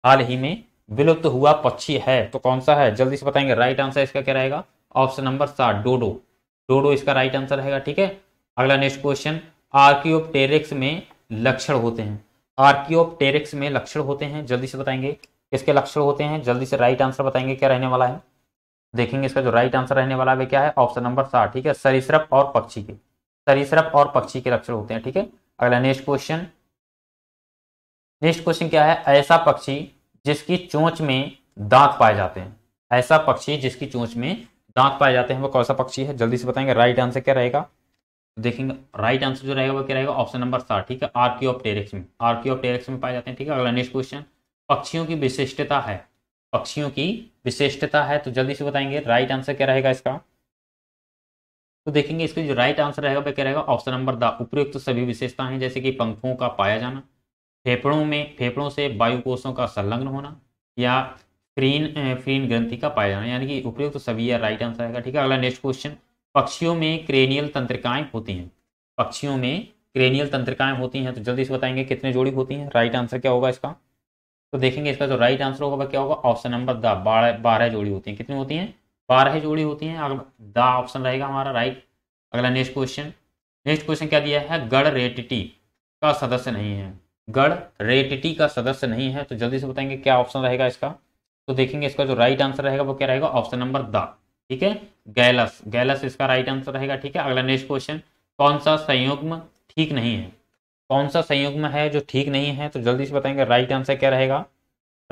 A: हाल ही में विलुप्त हुआ पक्षी है। तो कौन सा है? जल्दी से बताएँगे। राइट आंसर इसका क्या रहेगा? ऑप्शन नंबर सात डोडो। डोडो इसका राइट आंसर रहेगा, ठीक है? अगला नेक्स्ट क्वेश्चन आर्कियोप्टेरिक्स में लक्षण होते हैं। आर्कियोप्टेरिक्स में लक्षण होते हैं, जल्दी से बताएँगे। किसके लक्षण होते हैं? जल्दी से राइट आंसर बताएँगे, क्या रहने वाला है? देखेंगे इसका जो राइट आंसर रहने वाला है क्या है? ऑप्शन नंबर सात, ठीक है? सरिसृप और पक्षी के। सरीसृप और पक्षी के लक्षण होते हैं, ठीक है? अगला नेक्स्ट क्वेश्चन नेक्स्ट क्वेश्चन क्या है? ऐसा पक्षी जिसकी चोंच में दांत पाए जाते हैं। ऐसा पक्षी जिसकी चोंच में दांत पाए जाते हैं, वो कौन सा पक्षी है? जल्दी से बताएँगे राइट आंसर क्या रहेगा? देखेंगे राइट आंसर जो रहेगा वो क्या रहेगा? ऑप्शन नंबर सात ठीक है? आर्की ऑफ़ टेरिक्स में। आर्की ऑफ़ टेरिक्स में पाए जाते हैं, ठीक है? अगला नेक्स्ट क्वेश्चन पक्षियों की विशिष्टता है। पक्षियों की विशिष्टता है तो जल्दी से बताएँगे राइट आंसर क्या रहेगा इसका? तो देखेंगे, इसका जो राइट आंसर रहेगा वह क्या रहेगा? ऑप्शन नंबर द उपयुक्त तो सभी विशेषता है, जैसे कि पंखों का पाया जाना, फेफड़ों में, फेफड़ों से वायु कोषों का संलग्न होना, या फ्रीन फ्रीन ग्रंथि का पाया जाना, यानी कि उपयुक्त सभी या राइट आंसर रहेगा, ठीक है? अगला नेक्स्ट क्वेश्चन पक्षियों में क्रेनियल तंत्रिकाएँ होती हैं। पक्षियों में क्रेनियल तंत्रिकाएँ होती हैं तो जल्दी से बताएँगे कितने जोड़ी होती हैं। राइट आंसर क्या होगा इसका? तो देखेंगे इसका जो राइट आंसर होगा क्या होगा? ऑप्शन नंबर द बारह बारह जोड़ी होती हैं। कितनी होती हैं? बारह जोड़ी होती हैं। अगर द ऑप्शन रहेगा हमारा राइट अगला नेक्स्ट क्वेश्चन नेक्स्ट क्वेश्चन क्या दिया है? गढ़ रेटिटी का सदस्य नहीं है। गढ़ रेटिटी का सदस्य नहीं है तो जल्दी से बताएँगे क्या ऑप्शन रहेगा इसका? तो देखेंगे इसका जो राइट आंसर रहेगा वो क्या रहेगा? ऑप्शन नंबर द ठीक है? गैलस गैलस इसका राइट आंसर रहेगा, ठीक है? अगला नेक्स्ट क्वेश्चन कौन सा संयुग्म ठीक नहीं है? कौन सा संयुग्म है जो ठीक नहीं है? तो जल्दी से बताएँगे राइट आंसर क्या रहेगा?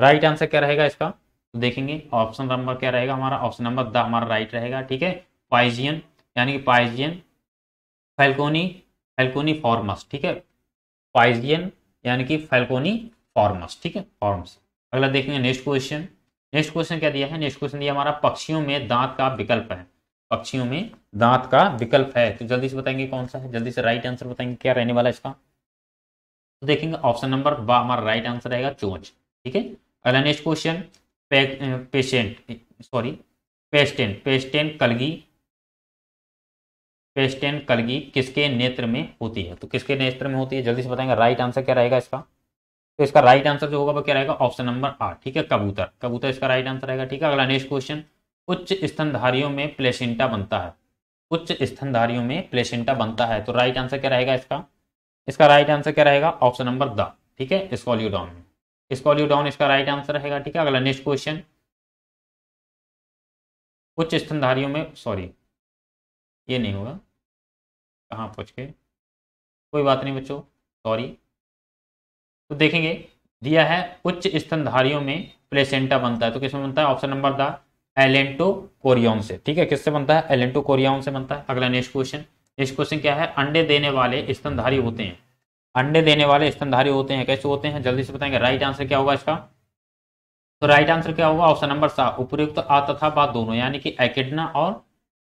A: राइट आंसर क्या रहेगा इसका? तो देखेंगे ऑप्शन नंबर क्या रहेगा हमारा? ऑप्शन नंबर द हमारा राइट रहेगा, ठीक है? पाइजियन यानी कि पाइजियन फैल्कोनी फैल्कोनी फॉर्मस ठीक है? पाइजियन यानी कि फैल्कोनी फॉर्मस ठीक है? फॉर्मस अगला देखेंगे नेक्स्ट क्वेश्चन नेक्स्ट क्वेश्चन क्या दिया है? नेक्स्ट क्वेश्चन दिया हमारा, पक्षियों में दांत का विकल्प है। पक्षियों में दांत का विकल्प है। तो जल्दी से बताएँगे कौन सा है? जल्दी से राइट आंसर बताएँगे, क्या रहने वाला है इसका? तो देखेंगे ऑप्शन नंबर बा, हमारा राइट आंसर रहेगा चोंच। ठीक है? अगला next question patient sorry pecten. Pecten कलगी पेस्टेन कलगी किसके नेत्र में होती है? तो किसके नेत्र में होती है? जल्दी से बताएँगे राइट आंसर क्या रहेगा इसका? तो इसका राइट आंसर जो होगा वो क्या रहेगा? ऑप्शन नंबर आठ, ठीक है? कबूतर। कबूतर इसका राइट आंसर रहेगा, ठीक है? अगला नेक्स्ट क्वेश्चन उच्च स्तनधारियों में प्लेसेंटा बनता है। उच्च स्तनधारियों में प्लेसेंटा बनता है। तो राइट आंसर क्या रहेगा इसका? इसका राइट आंसर क्या रहेगा? ऑप्शन नंबर द ठीक है? स्कॉल्यूडाउन में। स्कॉल्यूडाउन इसका राइट आंसर रहेगा, ठीक है? अगला नेक्स्ट क्वेश्चन उच्च स्तनधारियों में सॉरी ये नहीं होगा। कहाँ पहुँच के कोई बात नहीं बच्चों सॉरी तो देखेंगे, दिया है उच्च स्तनधारियों में प्लेसेंटा बनता है। तो किसमें बनता है? ऑप्शन नंबर द एलेंटो कोरियन से। ठीक है, किससे बनता है? एलेंटो कोरियन से बनता है। अगला नेक्स्ट क्वेश्चन। नेक्स्ट क्वेश्चन क्या है? अंडे देने वाले स्तनधारी होते हैं। अंडे देने वाले स्तनधारी होते हैं। कैसे होते हैं? जल्दी से बताएँगे। राइट आंसर क्या होगा इसका? तो राइट आंसर क्या होगा? ऑप्शन नंबर सात उपयुक्त आ तथा बात दोनों, यानी कि एकिडना और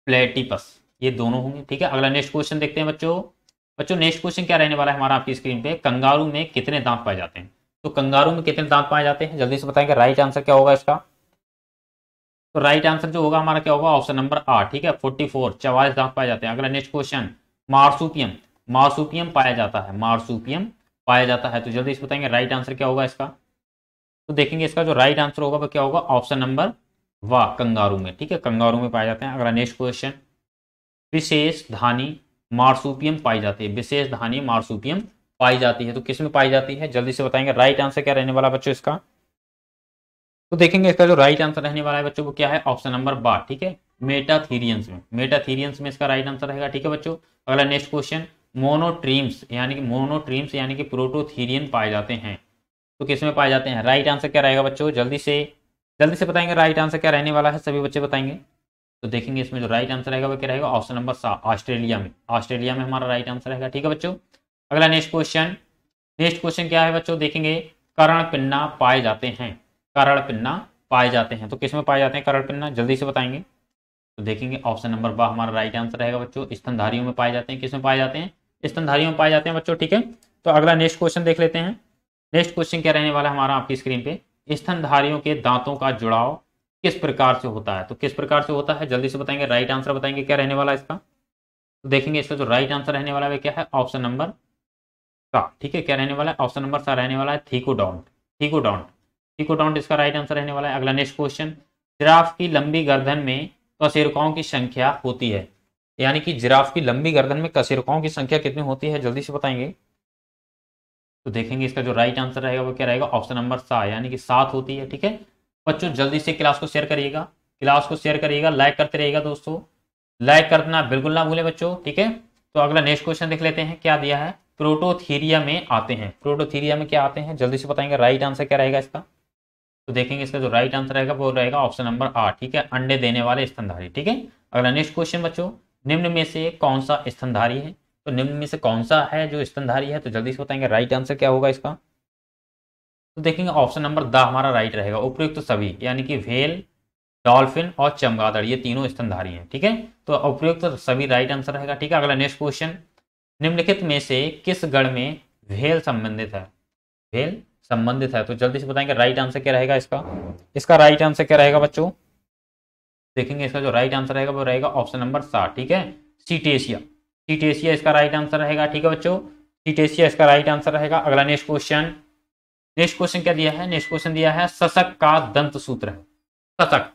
A: प्लेटिपस। ये दोनों होंगे। ठीक है, अगला नेक्स्ट क्वेश्चन देखते हैं बच्चों। बच्चों नेक्स्ट क्वेश्चन क्या रहने वाला है हमारा आपकी स्क्रीन पे? कंगारू में कितने दांत पाए जाते हैं? तो कंगारू में कितने दांत पाए जाते हैं? जल्दी से बताएँगे राइट आंसर क्या होगा इसका? तो राइट आंसर जो होगा हमारा क्या होगा? ऑप्शन नंबर आठ, ठीक है? फोर्टी फोर चवालीस दांत पाए जाते हैं। अगला नेक्स्ट क्वेश्चन मार्सूपियम मार्सूपियम पाया जाता है मार्सूपियम पाया जाता है। तो जल्दी से बताएँगे राइट आंसर क्या होगा इसका? तो देखेंगे इसका जो राइट आंसर होगा, वो क्या होगा? ऑप्शन नंबर वाह, कंगारू में, ठीक है? कंगारू में पाए जाते हैं। अगला नेक्स्ट क्वेश्चन विशेष धानी मार्सूपियम पाई जाती है, विशेष धानी मार्सूपियम पाई जाती है। तो किसमें पाई जाती है? जल्दी से बताएँगे। राइट आंसर क्या रहने वाला बच्चों इसका? तो देखेंगे इसका जो राइट आंसर रहने वाला है बच्चों को क्या है? ऑप्शन नंबर बार ठीक है? मेटाथीरियंस में। मेटाथीरियंस में इसका राइट आंसर रहेगा, ठीक है बच्चों? अगला नेक्स्ट क्वेश्चन मोनोट्रीम्स यानी कि मोनोट्रीम्स यानी कि प्रोटोथीरियन पाए जाते हैं। तो किसमें पाए जाते हैं? राइट आंसर क्या रहेगा बच्चों? जल्दी से जल्दी से बताएँगे राइट आंसर क्या रहने वाला है? सभी बच्चे बताएँगे। तो देखेंगे इसमें जो राइट आंसर रहेगा वो क्या रहेगा? ऑप्शन नंबर सात ऑस्ट्रेलिया में। ऑस्ट्रेलिया में हमारा राइट आंसर रहेगा, ठीक है बच्चों? अगला नेक्स्ट क्वेश्चन नेक्स्ट क्वेश्चन क्या है बच्चों? देखेंगे। कर्ण पिन्ना पाए जाते हैं। करण पिन्ना पाए जाते हैं। तो किसमें पाए जाते हैं करण पिन्ना? जल्दी से बताएँगे। तो देखेंगे ऑप्शन नंबर बा, हमारा राइट आंसर रहेगा बच्चों। स्तनधारियों में पाए जाते हैं। किसमें पाए जाते हैं? स्तनधारियों में पाए जाते हैं बच्चों, ठीक है? तो अगला नेक्स्ट क्वेश्चन देख लेते हैं। नेक्स्ट क्वेश्चन क्या रहने वाला है हमारा आपकी स्क्रीन पे? स्तनधारियों के दांतों का जुड़ाव किस प्रकार से होता है? तो किस प्रकार से होता है? जल्दी से बताएँगे राइट आंसर बताएँगे क्या रहने वाला है इसका? तो देखेंगे इसका जो राइट आंसर रहने वाला है क्या है? ऑप्शन नंबर का, ठीक है? क्या रहने वाला है? ऑप्शन नंबर सा रहने वाला है थीकोडोंट थीकोडोंट थीकोडोंट इसका राइट आंसर रहने वाला है। अगला नेक्स्ट क्वेश्चन जिराफ की लंबी गर्दन में कशेरुकाओं की संख्या होती है। यानी कि जिराफ की लंबी गर्दन में कशेरुकाओं की संख्या कितनी होती है? जल्दी से बताएँगे। तो देखेंगे इसका जो राइट आंसर रहेगा वो क्या रहेगा? ऑप्शन नंबर सा, यानी कि सात होती है, ठीक है? बच्चों, जल्दी से क्लास को शेयर करिएगा। क्लास को शेयर करिएगा लाइक करते रहिएगा दोस्तों। लाइक करना बिल्कुल ना भूले बच्चों, ठीक है? तो अगला नेक्स्ट क्वेश्चन देख लेते हैं, क्या दिया है? प्रोटोथीरिया में आते हैं। प्रोटोथीरिया में क्या आते हैं? जल्दी से बताएँगे राइट आंसर क्या रहेगा इसका? तो देखेंगे इसका जो राइट आंसर रहेगा, वो रहेगा ऑप्शन नंबर आठ, ठीक है? अंडे देने वाले स्तनधारी, ठीक है? अगला नेक्स्ट क्वेश्चन बच्चों, निम्न में से कौन सा स्तनधारी है? तो निम्न में से कौन सा है जो स्तनधारी है? तो जल्दी से बताएँगे राइट आंसर क्या होगा इसका? तो देखेंगे ऑप्शन नंबर द हमारा राइट रहेगा। उपयुक्त तो सभी, यानी कि भेल डॉल्फिन और चमगादड़, ये तीनों स्तनधारी हैं, ठीक है? तो उपयुक्त तो सभी राइट आंसर रहेगा, ठीक है? अगला नेक्स्ट क्वेश्चन निम्नलिखित में से किस गढ़ में भेल संबंधित है? भेल संबंधित है तो जल्दी से बताएँगे राइट आंसर क्या रहेगा इसका? इसका राइट आंसर क्या रहेगा बच्चों? देखेंगे इसका जो राइट आंसर रहेगा, वो रहेगा ऑप्शन नंबर सात, ठीक है? सीटेशिया सीटेशिया इसका राइट आंसर रहेगा, ठीक है बच्चों? सीटेशिया इसका राइट आंसर रहेगा। अगला नेक्स्ट क्वेश्चन नेक्स्ट क्वेश्चन क्या दिया है? नेक्स्ट क्वेश्चन दिया है सशक का दंत सूत्र है। सशक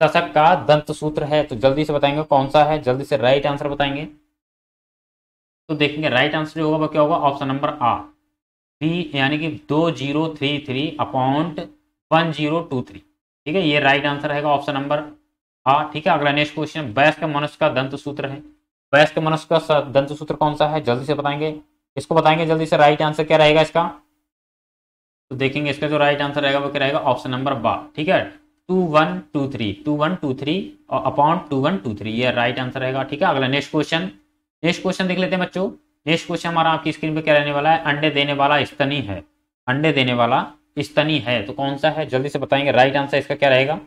A: सशक का दंत सूत्र है। तो जल्दी से बताएँगे कौन सा है, जल्दी से राइट आंसर बताएँगे। तो देखेंगे राइट आंसर जो होगा वो क्या होगा? ऑप्शन नंबर आ थ्री यानी कि दो zero three three upon one zero two three. ठीक है, ये राइट आंसर रहेगा ऑप्शन नंबर आ ठीक है, अगला नेक्स्ट क्वेश्चन वयस्क मनुष्य का दंत सूत्र है। वयस्क मनुष्य का दंत सूत्र कौन सा है? जल्दी से बताएँगे। इसको बताएँगे जल्दी से राइट आंसर क्या रहेगा इसका? तो देखेंगे इसका जो राइट आंसर रहेगा वो क्या रहेगा? ऑप्शन नंबर बा ठीक है? Two one two three two one two three और upon two one two three ये राइट आंसर रहेगा, ठीक है? अगला नेक्स्ट क्वेश्चन नेक्स्ट क्वेश्चन देख लेते हैं बच्चों। नेक्स्ट क्वेश्चन हमारा आपकी स्क्रीन पे क्या रहने वाला है? अंडे देने वाला स्तनी है। अंडे देने वाला स्तनी है। तो कौन सा है? जल्दी से बताएँगे। राइट आंसर इसका क्या रहेगा?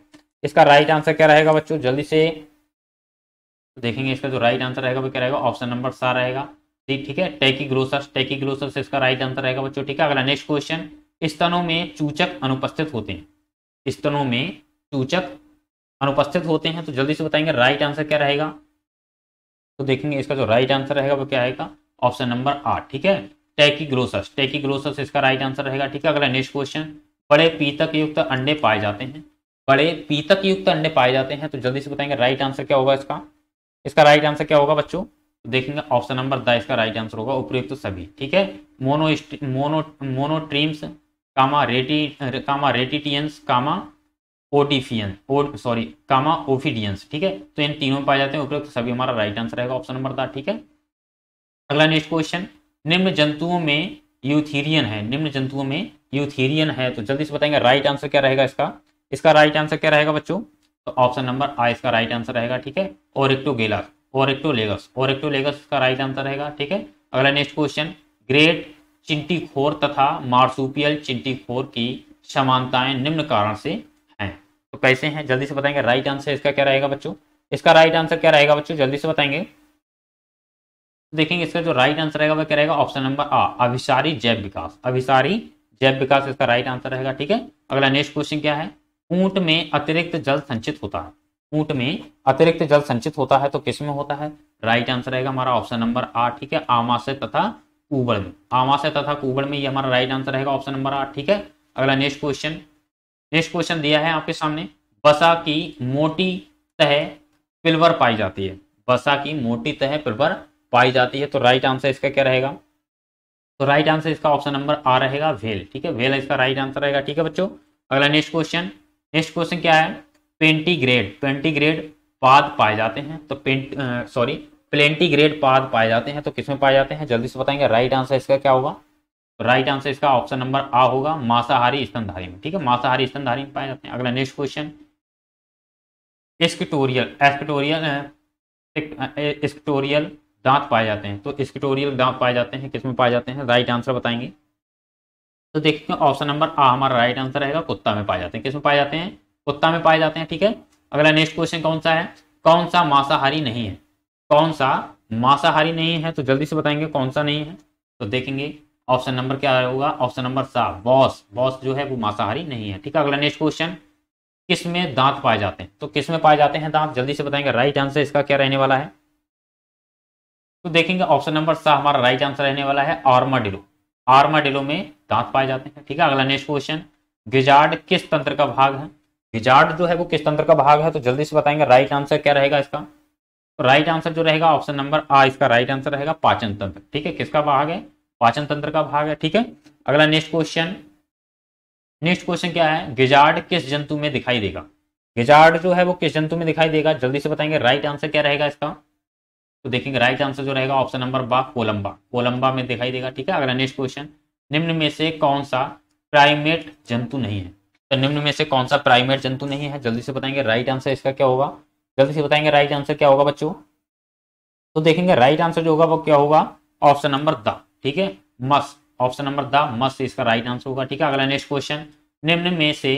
A: इसका राइट आंसर क्या रहेगा बच्चों? जल्दी से देखेंगे इसका जो राइट आंसर रहेगा वो क्या रहेगा? ऑप्शन नंबर सा रहेगा। ठीक है? टेकी ग्रोसस टेकी ग्रोसस इसका राइट आंसर रहेगा बच्चों, ठीक है? अगला नेक्स्ट क्वेश्चन स्तनों में चूचक अनुपस्थित होते हैं। स्तनों में चूचक अनुपस्थित होते हैं तो जल्दी से बताएँगे राइट आंसर क्या रहेगा? तो देखेंगे इसका जो राइट आंसर रहेगा वो क्या आएगा ऑप्शन नंबर आठ, ठीक है? टेकीग्लोसस टेकीग्लोसस इसका राइट आंसर रहेगा, ठीक है? अगला नेक्स्ट क्वेश्चन बड़े पीतक युक्त अंडे पाए जाते हैं। बड़े पीतक युक्त अंडे पाए जाते हैं तो जल्दी से बताएँगे राइट आंसर क्या होगा इसका? इसका राइट आंसर क्या होगा बच्चों? तो देखेंगे ऑप्शन नंबर द इसका राइट आंसर होगा उपयुक्त तो सभी, ठीक है? मोनो मोनो मोनोट्रीम्स कामा रेटी कामा रेटिटियंस, कामा ओटिफियन ओ, सॉरी, कामा ओफिडियंस, ठीक है? तो इन तीनों पाए जाते हैं उपयुक्त तो सभी हमारा राइट आंसर रहेगा ऑप्शन नंबर द ठीक है? अगला नेक्स्ट क्वेश्चन निम्न जंतुओं में यूथीरियन है, निम्न जंतुओं में यूथीरियन है तो जल्दी से बताएँगे राइट आंसर क्या रहेगा इसका? इसका राइट आंसर क्या रहेगा बच्चों? तो ऑप्शन नंबर आ इसका राइट आंसर रहेगा, ठीक है? और गेला ओरेक्टोलेगस ओरेक्टोलेगस का राइट आंसर रहेगा, ठीक है? अगला नेक्स्ट क्वेश्चन ग्रेट चिंटी खोर तथा मार्सूपियल चिंटी खोर की समानताएँ निम्न कारण से हैं। तो कैसे हैं? जल्दी से बताएँगे। राइट आंसर इसका क्या रहेगा बच्चों? इसका राइट आंसर क्या रहेगा बच्चों? जल्दी से बताएँगे। देखेंगे इसका जो राइट आंसर रहेगा वह क्या रहेगा? ऑप्शन नंबर आ अभिसारी जैव विकास। अभिसारी जैव विकास इसका राइट आंसर रहेगा, ठीक है? अगला नेक्स्ट क्वेश्चन क्या है? ऊँट में अतिरिक्त जल संचित होता है। ऊँट में अतिरिक्त जल संचित होता है तो किसमें होता है? राइट आंसर रहेगा हमारा ऑप्शन नंबर आ ठीक है? आमाशय तथा कुबड़ में। आमाशय तथा कुबड़ में, ये हमारा राइट आंसर रहेगा ऑप्शन नंबर आठ, ठीक है? अगला नेक्स्ट क्वेश्चन नेक्स्ट क्वेश्चन दिया है आपके सामने। बसा की मोटी तह पिल्वर पाई जाती है। बसा की मोटी तह पिल्वर पाई जाती है। तो राइट आंसर इसका क्या रहेगा? तो राइट आंसर इसका ऑप्शन नंबर आ रहेगा वेल, ठीक है? वेल इसका राइट आंसर रहेगा, ठीक है बच्चों? अगला नेक्स्ट क्वेश्चन नेक्स्ट क्वेश्चन क्या है? पेंटीग्रेड पेंटीग्रेड पाद पाए जाते हैं। तो पेंट सॉरी प्लेंटीग्रेड पाद पाए जाते हैं तो किसमें पाए जाते हैं? जल्दी से बताएँगे राइट आंसर इसका क्या होगा? राइट आंसर इसका ऑप्शन नंबर आ होगा, मांसाहारी स्तनधारी में, ठीक है? मांसाहारी स्तनधारी में पाए जाते हैं। अगला नेक्स्ट क्वेश्चन एस्किटोरियल एस्किटोरियल एस्किटोरियल दांत पाए जाते हैं। तो एस्किटोरियल दांत पाए जाते हैं, किसमें पाए जाते हैं? राइट आंसर बताएँगे। तो देखिए ऑप्शन नंबर आ हमारा राइट आंसर रहेगा, कुत्ता में पाए जाते हैं। किसमें पाए जाते हैं? कुत्ता में पाए जाते हैं, ठीक है? अगला नेक्स्ट क्वेश्चन कौन सा है? कौन सा मांसाहारी नहीं है? कौन सा? मांसाहारी नहीं है तो जल्दी से बताएँगे कौन सा नहीं है। तो देखेंगे ऑप्शन नंबर क्या होगा? ऑप्शन नंबर सा बॉस बॉस जो है, वो मांसाहारी नहीं है। ठीक है, अगला नेक्स्ट क्वेश्चन किसमें दांत पाए जाते हैं? तो किसमें पाए जाते हैं दांत? जल्दी से बताएँगे। राइट आंसर इसका क्या रहने वाला है? तो देखेंगे ऑप्शन नंबर सा हमारा राइट आंसर रहने वाला है आर्माडिलो आर्माडिलो में दांत पाए जाते हैं। ठीक है, अगला नेक्स्ट क्वेश्चन गिजार्ड किस तंत्र का भाग है? गिजार्ड जो है, वो किस तंत्र का भाग है? तो जल्दी से बताएँगे। राइट आंसर क्या रहेगा इसका? राइट आंसर जो रहेगा ऑप्शन नंबर आ इसका राइट आंसर रहेगा पाचन तंत्र। ठीक है? किसका भाग है? पाचन तंत्र का भाग है। ठीक है? अगला नेक्स्ट क्वेश्चन नेक्स्ट क्वेश्चन क्या है? गिजार्ड किस जंतु में दिखाई देगा? गिजार्ड जो है वो किस जंतु में दिखाई देगा? जल्दी से बताएँगे। राइट आंसर क्या रहेगा इसका? तो देखेंगे राइट आंसर जो रहेगा ऑप्शन नंबर बा कोलंबा। कोलंबा में दिखाई देगा। ठीक है? अगला नेक्स्ट क्वेश्चन निम्न में से कौन सा प्राइमेट जंतु नहीं है? तो निम्न में से कौन सा प्राइमेट जंतु नहीं है? जल्दी से बताएँगे। राइट आंसर इसका क्या होगा? जल्दी से बताएँगे राइट आंसर क्या होगा बच्चों? तो देखेंगे राइट आंसर जो होगा वो क्या होगा? ऑप्शन नंबर द, ठीक है? मस ऑप्शन नंबर द मस इसका राइट आंसर होगा, ठीक है? अगला नेक्स्ट क्वेश्चन निम्न में से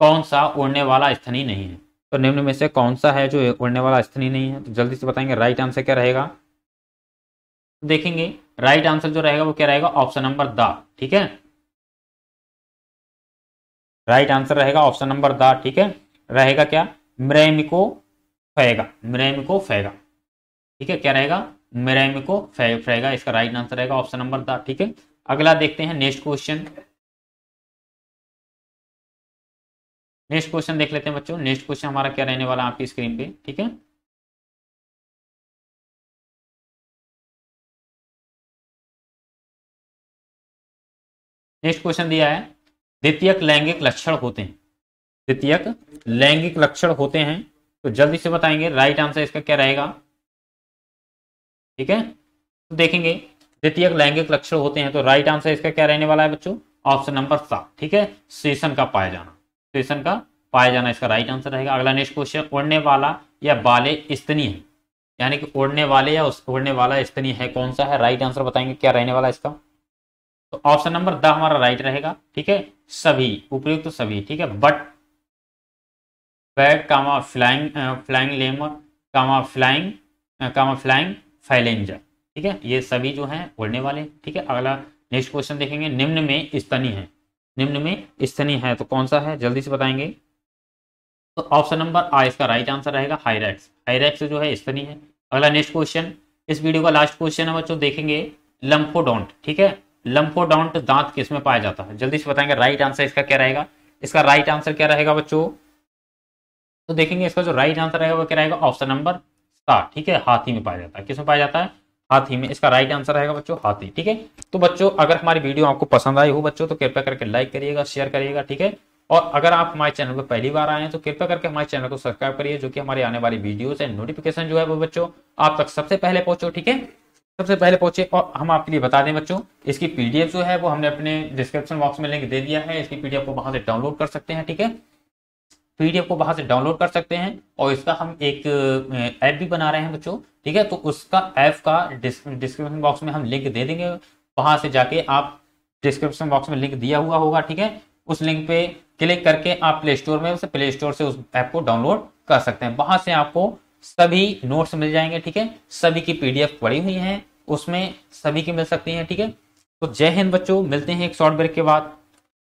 A: कौन सा उड़ने वाला स्थनी नहीं है? तो निम्न में से कौन सा है जो उड़ने वाला स्थनी नहीं है? तो जल्दी से बताएँगे राइट आंसर क्या रहेगा? देखेंगे राइट आंसर जो रहेगा वो क्या रहेगा? ऑप्शन नंबर द, ठीक है? राइट आंसर रहेगा ऑप्शन नंबर द, ठीक है? रहेगा क्या? म्रेमिको फैगा म्रेमिको फैगा। ठीक है, क्या रहेगा? म्रेमिको फैगा, इसका राइट आंसर रहेगा ऑप्शन नंबर द, ठीक है? अगला देखते हैं नेक्स्ट क्वेश्चन नेक्स्ट क्वेश्चन देख लेते हैं बच्चों। नेक्स्ट क्वेश्चन हमारा क्या रहने वाला है आपकी स्क्रीन पे, ठीक है? नेक्स्ट क्वेश्चन दिया है। द्वितीयक लैंगिक लक्षण होते हैं। द्वितीयक लैंगिक लक्षण होते हैं। तो जल्दी से बताएँगे राइट आंसर इसका क्या रहेगा? ठीक है? तो देखेंगे, द्वितीय लैंगिक लक्षण होते हैं तो राइट आंसर इसका क्या रहने वाला है बच्चों? ऑप्शन नंबर सात, ठीक है? सेशन का पाया जाना। सेशन का पाया जाना, इसका राइट आंसर रहेगा। अगला नेक्स्ट क्वेश्चन उड़ने वाला या बाले स्तनी है यानी कि उड़ने वाले या उड़ने वाला स्तनी है, कौन सा है? राइट आंसर बताएँगे, क्या रहने वाला इसका? तो ऑप्शन नंबर द हमारा राइट रहेगा, ठीक है? सभी, उपयुक्त तो सभी, ठीक है? But bat comma, flying flying lemur, comma, flying comma, flying, phalanger. ठीक है? ये सभी जो हैं, उड़ने वाले। ठीक है? अगला नेक्स्ट क्वेश्चन देखेंगे। निम्न में स्तनी है। निम्न में स्तनी है तो कौन सा है? जल्दी से बताएँगे। तो ऑप्शन नंबर आ, इसका राइट आंसर रहेगा हाईरेक्स हाईरेक्स जो है, स्तनी है। अगला नेक्स्ट क्वेश्चन। इस वीडियो का लास्ट क्वेश्चन है बच्चों, देखेंगे। लम्फोडोंट ठीक है? लंपोडाउंट दांत किसमें पाया जाता है? जल्दी से बताएँगे राइट आंसर इसका क्या रहेगा? इसका राइट आंसर क्या रहेगा बच्चों? तो देखेंगे इसका जो राइट आंसर रहेगा वो क्या रहेगा? ऑप्शन नंबर सात ठीक है? हाथी में पाया जाता है। किसमें पाया जाता है? हाथी में। इसका राइट आंसर रहेगा बच्चों हाथी, ठीक है? तो बच्चों, अगर हमारी वीडियो आपको पसंद आई हो बच्चों तो कृपया करके लाइक करिएगा शेयर करिएगा, ठीक है? और अगर आप हमारे चैनल पर पहली बार आए हैं तो कृपया करके हमारे चैनल को सब्सक्राइब करिए, जो कि हमारी आने वाली वीडियोस है नोटिफिकेशन जो है वो बच्चों, आप तक सबसे पहले पहुंचो, ठीक है? सबसे पहले पहुँचे और हम आपके लिए बता दें बच्चों, इसकी पीडीएफ जो है वो हमने अपने डिस्क्रिप्शन बॉक्स में लिंक दे दिया है। इसकी पीडीएफ को वहाँ से डाउनलोड कर सकते हैं, ठीक है? पीडीएफ को वहाँ से डाउनलोड कर सकते हैं और इसका हम एक ऐप भी बना रहे हैं बच्चों, ठीक है? तो उसका ऐप का डिस्क्रिप्शन बॉक्स में हम लिंक दे देंगे। वहाँ से जाके आप डिस्क्रिप्शन बॉक्स में लिंक दिया हुआ होगा, ठीक है? उस लिंक पे क्लिक करके आप प्ले स्टोर में उसे, प्ले स्टोर से उस ऐप को डाउनलोड कर सकते हैं। वहाँ से आपको सभी नोट्स मिल जाएँगे, ठीक है? सभी की पीडीएफ पड़ी हुई है, उसमें सभी की मिल सकती है, ठीक है? तो जय हिंद बच्चों, मिलते हैं एक शॉर्ट ब्रेक के बाद।